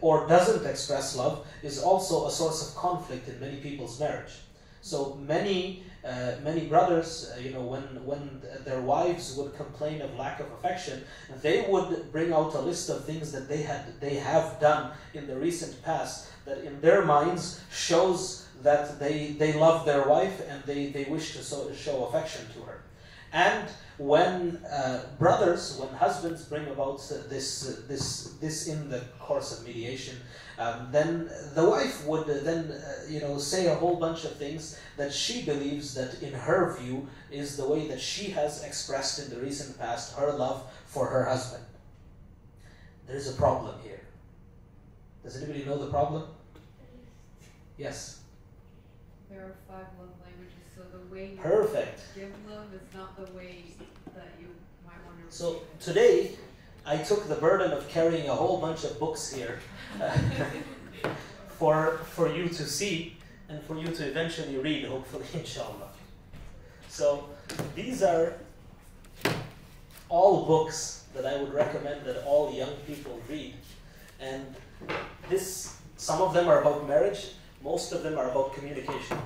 or doesn't express love, is also a source of conflict in many people's marriage. So many uh, many brothers, uh, you know, when when their wives would complain of lack of affection, they would bring out a list of things that they had they have done in the recent past that in their minds shows that they they love their wife and they they wish to so, show affection to her. And when uh, brothers, when husbands bring about this this this in the course of mediation, um, then the wife would then uh, you know say a whole bunch of things that she believes that in her view is the way that she has expressed in the recent past her love for her husband. There's a problem here. Does anybody know the problem? Yes. There are five love languages, so the way you Perfect. give love is not the way that you might want to So today, I took the burden of carrying a whole bunch of books here *laughs* for for you to see and for you to eventually read, hopefully, *laughs* inshallah. So these are all books that I would recommend that all young people read, and this some of them are about marriage, most of them are about communication.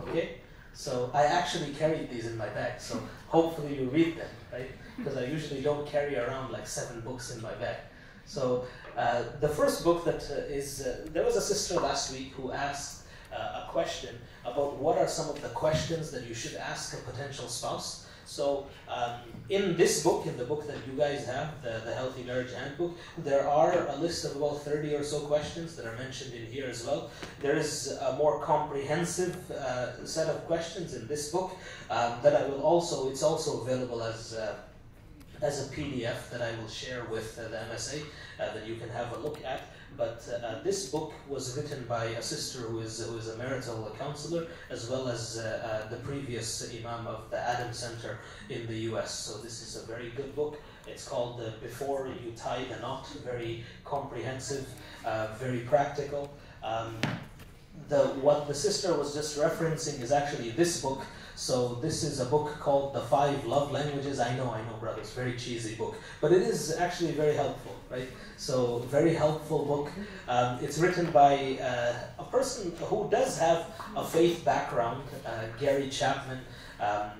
Okay, so I actually carried these in my bag, so hopefully you read them, right? Because I usually don't carry around like seven books in my bag. So uh, the first book that uh, is uh, there was a sister last week who asked uh, a question about what are some of the questions that you should ask a potential spouse. So um, in this book, in the book that you guys have, the, the Healthy Marriage Handbook, there are a list of about 30 or so questions that are mentioned in here as well. There is a more comprehensive uh, set of questions in this book um, that I will also, it's also available as uh, as a PDF that I will share with uh, the MSA uh, that you can have a look at. But uh, this book was written by a sister who is, who is a marital counselor, as well as uh, uh, the previous imam of the Adam Center in the US. So this is a very good book. It's called uh, Before You Tie the Knot, very comprehensive, uh, very practical. Um, the, what the sister was just referencing is actually this book. So this is a book called The Five Love Languages. I know, I know, brother. brothers, very cheesy book, but it is actually very helpful, right? So very helpful book. Um, it's written by uh, a person who does have a faith background, uh, Gary Chapman. Um,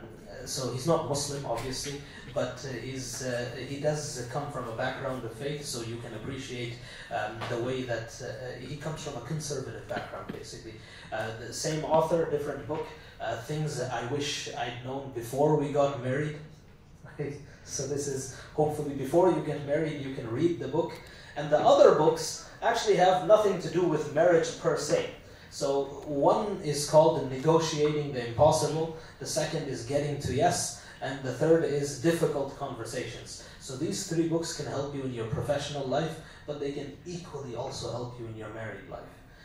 so he's not Muslim, obviously, but uh, he's, uh, he does come from a background of faith, so you can appreciate um, the way that uh, he comes from a conservative background, basically. Uh, the same author, different book, uh, things I wish I'd known before we got married. *laughs* So this is hopefully before you get married, you can read the book. And the other books actually have nothing to do with marriage per se. So one is called Negotiating the Impossible, the second is Getting to Yes, and the third is Difficult Conversations. So these three books can help you in your professional life, but they can equally also help you in your married life.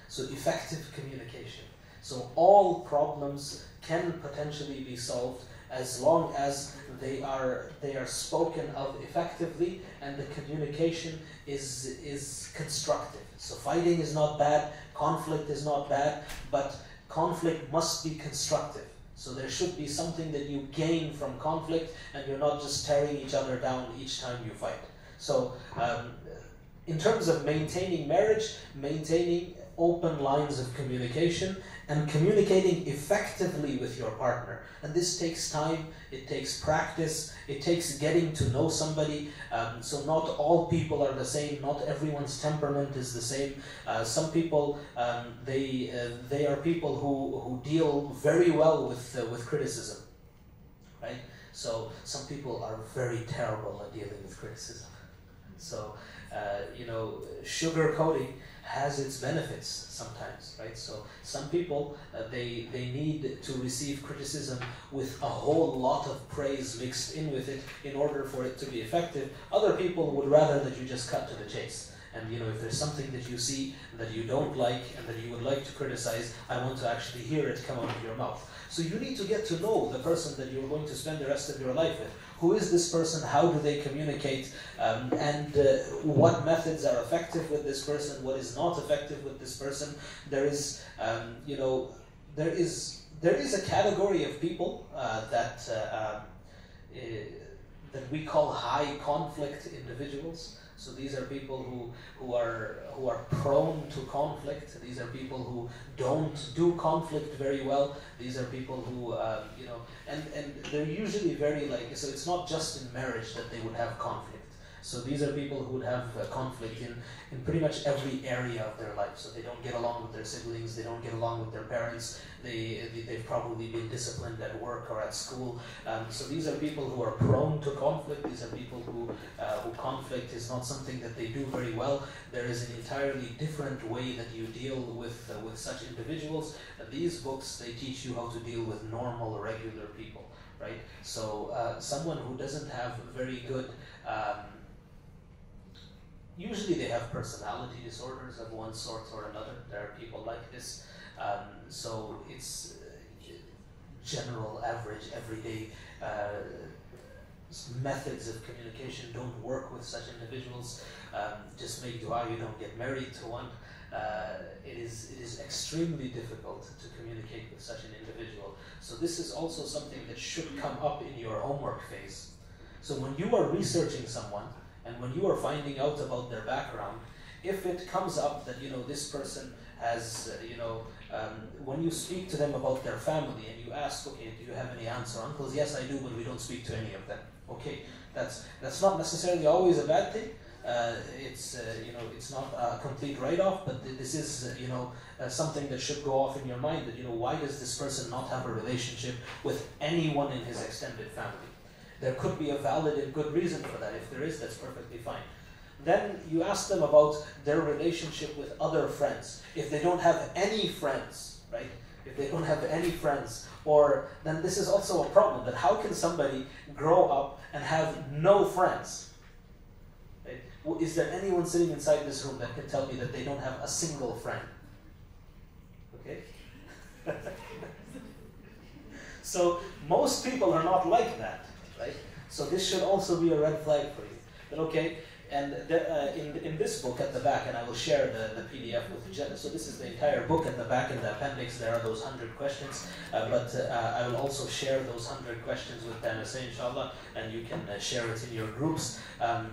So effective communication. So all problems can potentially be solved as long as they are they are spoken of effectively and the communication is is constructive. So fighting is not bad, conflict is not bad, but conflict must be constructive. So there should be something that you gain from conflict, and you're not just tearing each other down each time you fight. So, um, in terms of maintaining marriage, maintaining open lines of communication and communicating effectively with your partner. And this takes time, it takes practice, it takes getting to know somebody. Um, so, not all people are the same, not everyone's temperament is the same. Uh, some people, um, they, uh, they are people who, who deal very well with, uh, with criticism, right? So, some people are very terrible at dealing with criticism. So, uh, you know, sugarcoating has its benefits sometimes, right? So some people uh, they they need to receive criticism with a whole lot of praise mixed in with it in order for it to be effective. Other people would rather that you just cut to the chase. And you know, if there's something that you see that you don't like and that you would like to criticize, I want to actually hear it come out of your mouth. So you need to get to know the person that you're going to spend the rest of your life with. Who is this person? How do they communicate? Um, and uh, what methods are effective with this person? What is not effective with this person? There is, um, you know, there is there is a category of people uh, that uh, um, eh, that we call high conflict individuals. So these are people who, who are who are prone to conflict. These are people who don't do conflict very well. These are people who um, you know, and and they're usually very like so. It's not just in marriage that they would have conflict. So these are people who would have conflict in, in pretty much every area of their life. So they don't get along with their siblings, they don't get along with their parents, they, they, have probably been disciplined at work or at school. Um, so these are people who are prone to conflict, these are people who, uh, who conflict is not something that they do very well. There is an entirely different way that you deal with, uh, with such individuals. Uh, these books, they teach you how to deal with normal, regular people. Right? So uh, someone who doesn't have very good um, usually they have personality disorders of one sort or another. There are people like this. Um, so it's uh, general, average, everyday uh, methods of communication don't work with such individuals. Um, just make dua, you don't get married to one. Uh, it is it is extremely difficult to communicate with such an individual. So this is also something that should come up in your homework phase. So when you are researching someone, and when you are finding out about their background, if it comes up that you know this person has, uh, you know, um, when you speak to them about their family and you ask, okay, do you have any aunts or uncles? Yes, I do, but we don't speak to any of them. Okay, that's that's not necessarily always a bad thing. Uh, it's uh, you know it's not a complete write-off, but this is uh, you know uh, something that should go off in your mind. That you know why does this person not have a relationship with anyone in his extended family? There could be a valid and good reason for that. If there is, that's perfectly fine. Then you ask them about their relationship with other friends. If they don't have any friends, right? If they don't have any friends, or then this is also a problem that how can somebody grow up and have no friends? Right? Is there anyone sitting inside this room that can tell me that they don't have a single friend? Okay? *laughs* so most people are not like that right? So this should also be a red flag for you. But okay, and the, uh, in, in this book at the back, and I will share the, the PDF with Jenna. So this is the entire book at the back in the appendix. There are those hundred questions, uh, but uh, I will also share those hundred questions with Dennis, inshallah, and you can uh, share it in your groups. Um,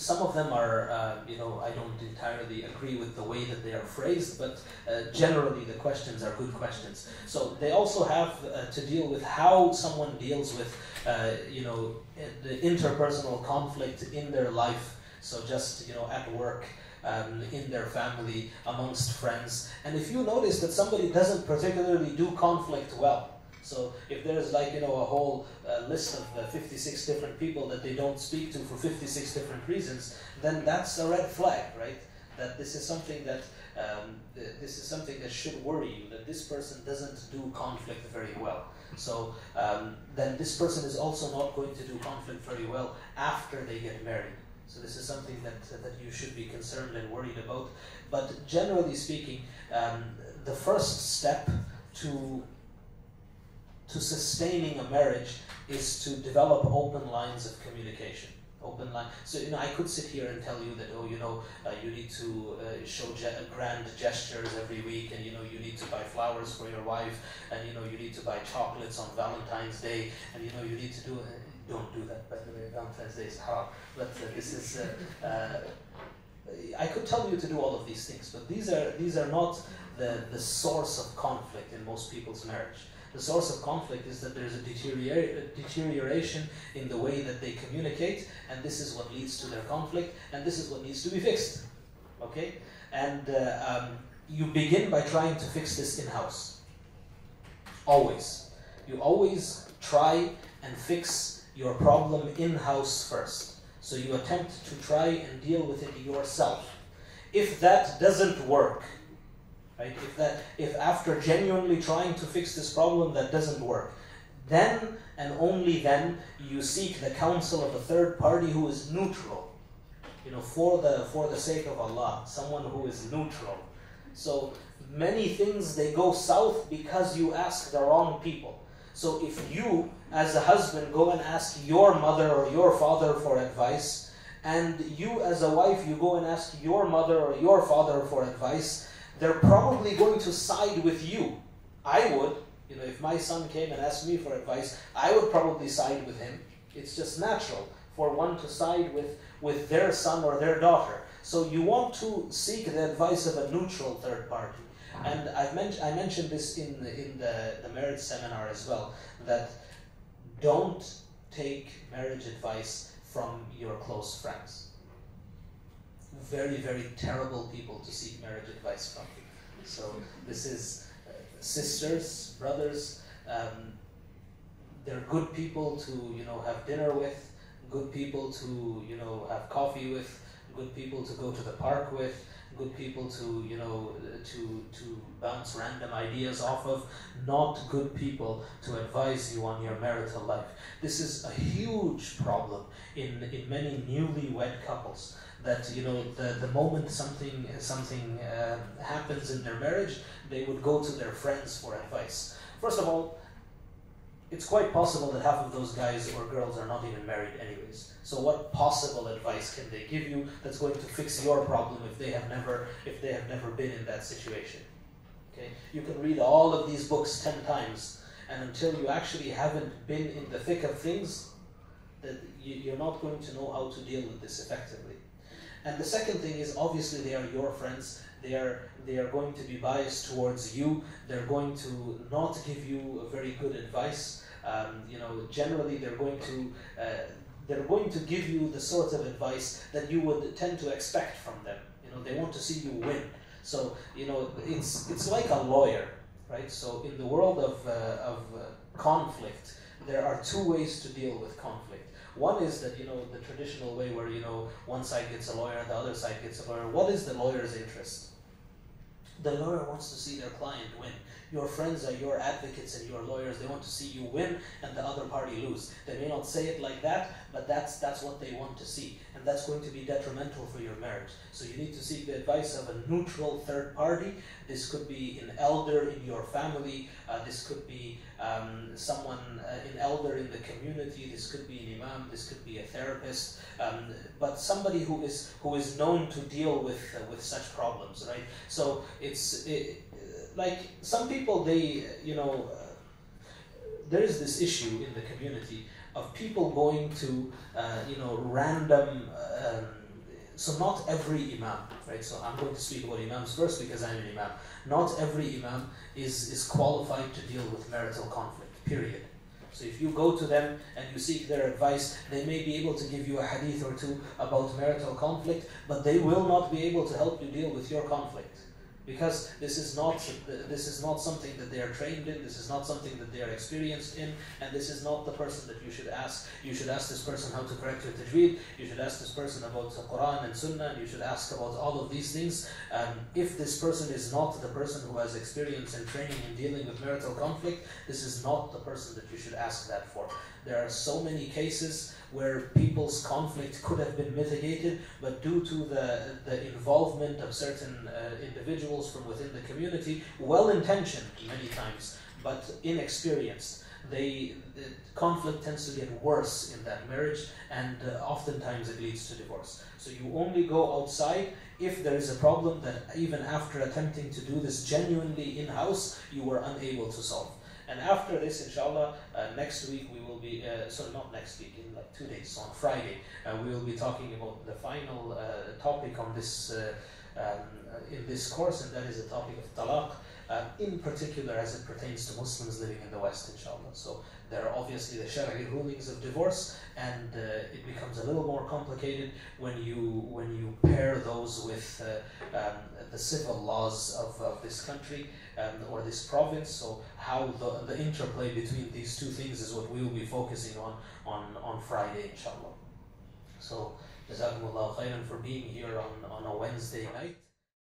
some of them are, uh, you know, I don't entirely agree with the way that they are phrased, but uh, generally the questions are good questions. So they also have uh, to deal with how someone deals with, uh, you know, the interpersonal conflict in their life. So just, you know, at work. Um, in their family, amongst friends. And if you notice that somebody doesn't particularly do conflict well, so if there's like, you know, a whole uh, list of uh, 56 different people that they don't speak to for 56 different reasons, then that's a red flag, right? That this is something that um, th- this is something that should worry you. That this person doesn't do conflict very well. So um, then this person is also not going to do conflict very well after they get married. So this is something that that you should be concerned and worried about. But generally speaking, um, the first step to to sustaining a marriage is to develop open lines of communication. Open line. So you know, I could sit here and tell you that oh, you know, uh, you need to uh, show ge- grand gestures every week, and you know, you need to buy flowers for your wife, and you know, you need to buy chocolates on Valentine's Day, and you know, you need to do. Uh, don't do that, by the way. Valentine's Day is haram. But uh, this is. Uh, uh, I could tell you to do all of these things, but these are these are not the, the source of conflict in most people's marriage. The source of conflict is that there's a deterioration in the way that they communicate, and this is what leads to their conflict, and this is what needs to be fixed. Okay? And uh, um, you begin by trying to fix this in house. Always. You always try and fix your problem in house first. So you attempt to try and deal with it yourself. If that doesn't work, Right? If that if after genuinely trying to fix this problem that doesn't work, then and only then you seek the counsel of a third party who is neutral. you know, for the for the sake of Allah, someone who is neutral. So many things they go south because you ask the wrong people. So if you, as a husband, go and ask your mother or your father for advice, and you, as a wife, you go and ask your mother or your father for advice, they're probably going to side with you. I would, you know, if my son came and asked me for advice, I would probably side with him. It's just natural for one to side with, with their son or their daughter. So you want to seek the advice of a neutral third party. And I've men- I mentioned this in the, in the, the marriage seminar as well that don't take marriage advice from your close friends. Very, very terrible people to seek marriage advice from. So this is uh, sisters, brothers. Um, they're good people to you know have dinner with, good people to you know have coffee with, good people to go to the park with, good people to you know to to bounce random ideas off of not good people to advise you on your marital life this is a huge problem in in many newlywed couples that you know the the moment something something uh, happens in their marriage they would go to their friends for advice first of all it's quite possible that half of those guys or girls are not even married anyways. So what possible advice can they give you that's going to fix your problem if they have never if they have never been in that situation? Okay? You can read all of these books 10 times and until you actually haven't been in the thick of things that you, you're not going to know how to deal with this effectively. And the second thing is obviously they are your friends they are they are going to be biased towards you. They're going to not give you very good advice. Um, you know, generally they're going to uh, they're going to give you the sort of advice that you would tend to expect from them. You know, they want to see you win. So you know, it's it's like a lawyer, right? So in the world of uh, of uh, conflict, there are two ways to deal with conflict. One is that you know the traditional way where you know one side gets a lawyer, and the other side gets a lawyer. What is the lawyer's interest? The lawyer wants to see their client win. Your friends are your advocates and your lawyers. They want to see you win and the other party lose. They may not say it like that, but that's that's what they want to see, and that's going to be detrimental for your marriage. So you need to seek the advice of a neutral third party. This could be an elder in your family. Uh, this could be um, someone, uh, an elder in the community. This could be an imam. This could be a therapist. Um, but somebody who is who is known to deal with uh, with such problems, right? So it's it, like some people they you know uh, there is this issue in the community of people going to uh, you know random um, so not every imam right? So i'm going to speak about imams first because i'm an imam. Not every imam is is qualified to deal with marital conflict period. So if you go to them and you seek their advice, they may be able to give you a hadith or two about marital conflict, but they will not be able to help you deal with your conflict because this is not this is not something that they are trained in this is not something that they are experienced in and this is not the person that you should ask. You should ask this person how to correct your tajweed you should ask this person about the Quran and Sunnah and you should ask about all of these things. Um, if this person is not the person who has experience and training in dealing with marital conflict this is not the person that you should ask that for. There are so many cases where people's conflict could have been mitigated, but due to the, the involvement of certain uh, individuals from within the community, well intentioned many times, but inexperienced, they, the conflict tends to get worse in that marriage, and uh, oftentimes it leads to divorce. So you only go outside if there is a problem that even after attempting to do this genuinely in house, you were unable to solve. And after this, inshallah, uh, next week we will be, uh, sorry, not next week, in like two days, on Friday, uh, we will be talking about the final topic on this, um, in this course, and that is the topic of talaq, uh, in particular as it pertains to Muslims living in the West, inshallah. So there are obviously the Shari'i rulings of divorce, and uh, it becomes a little more complicated when you when you pair those with uh, um, the civil laws of, of this country um, or this province. So how the, the interplay between these two things is what we will be focusing on on, on Friday, inshallah. So, Jazakumullah khairan for being here on, on a Wednesday night.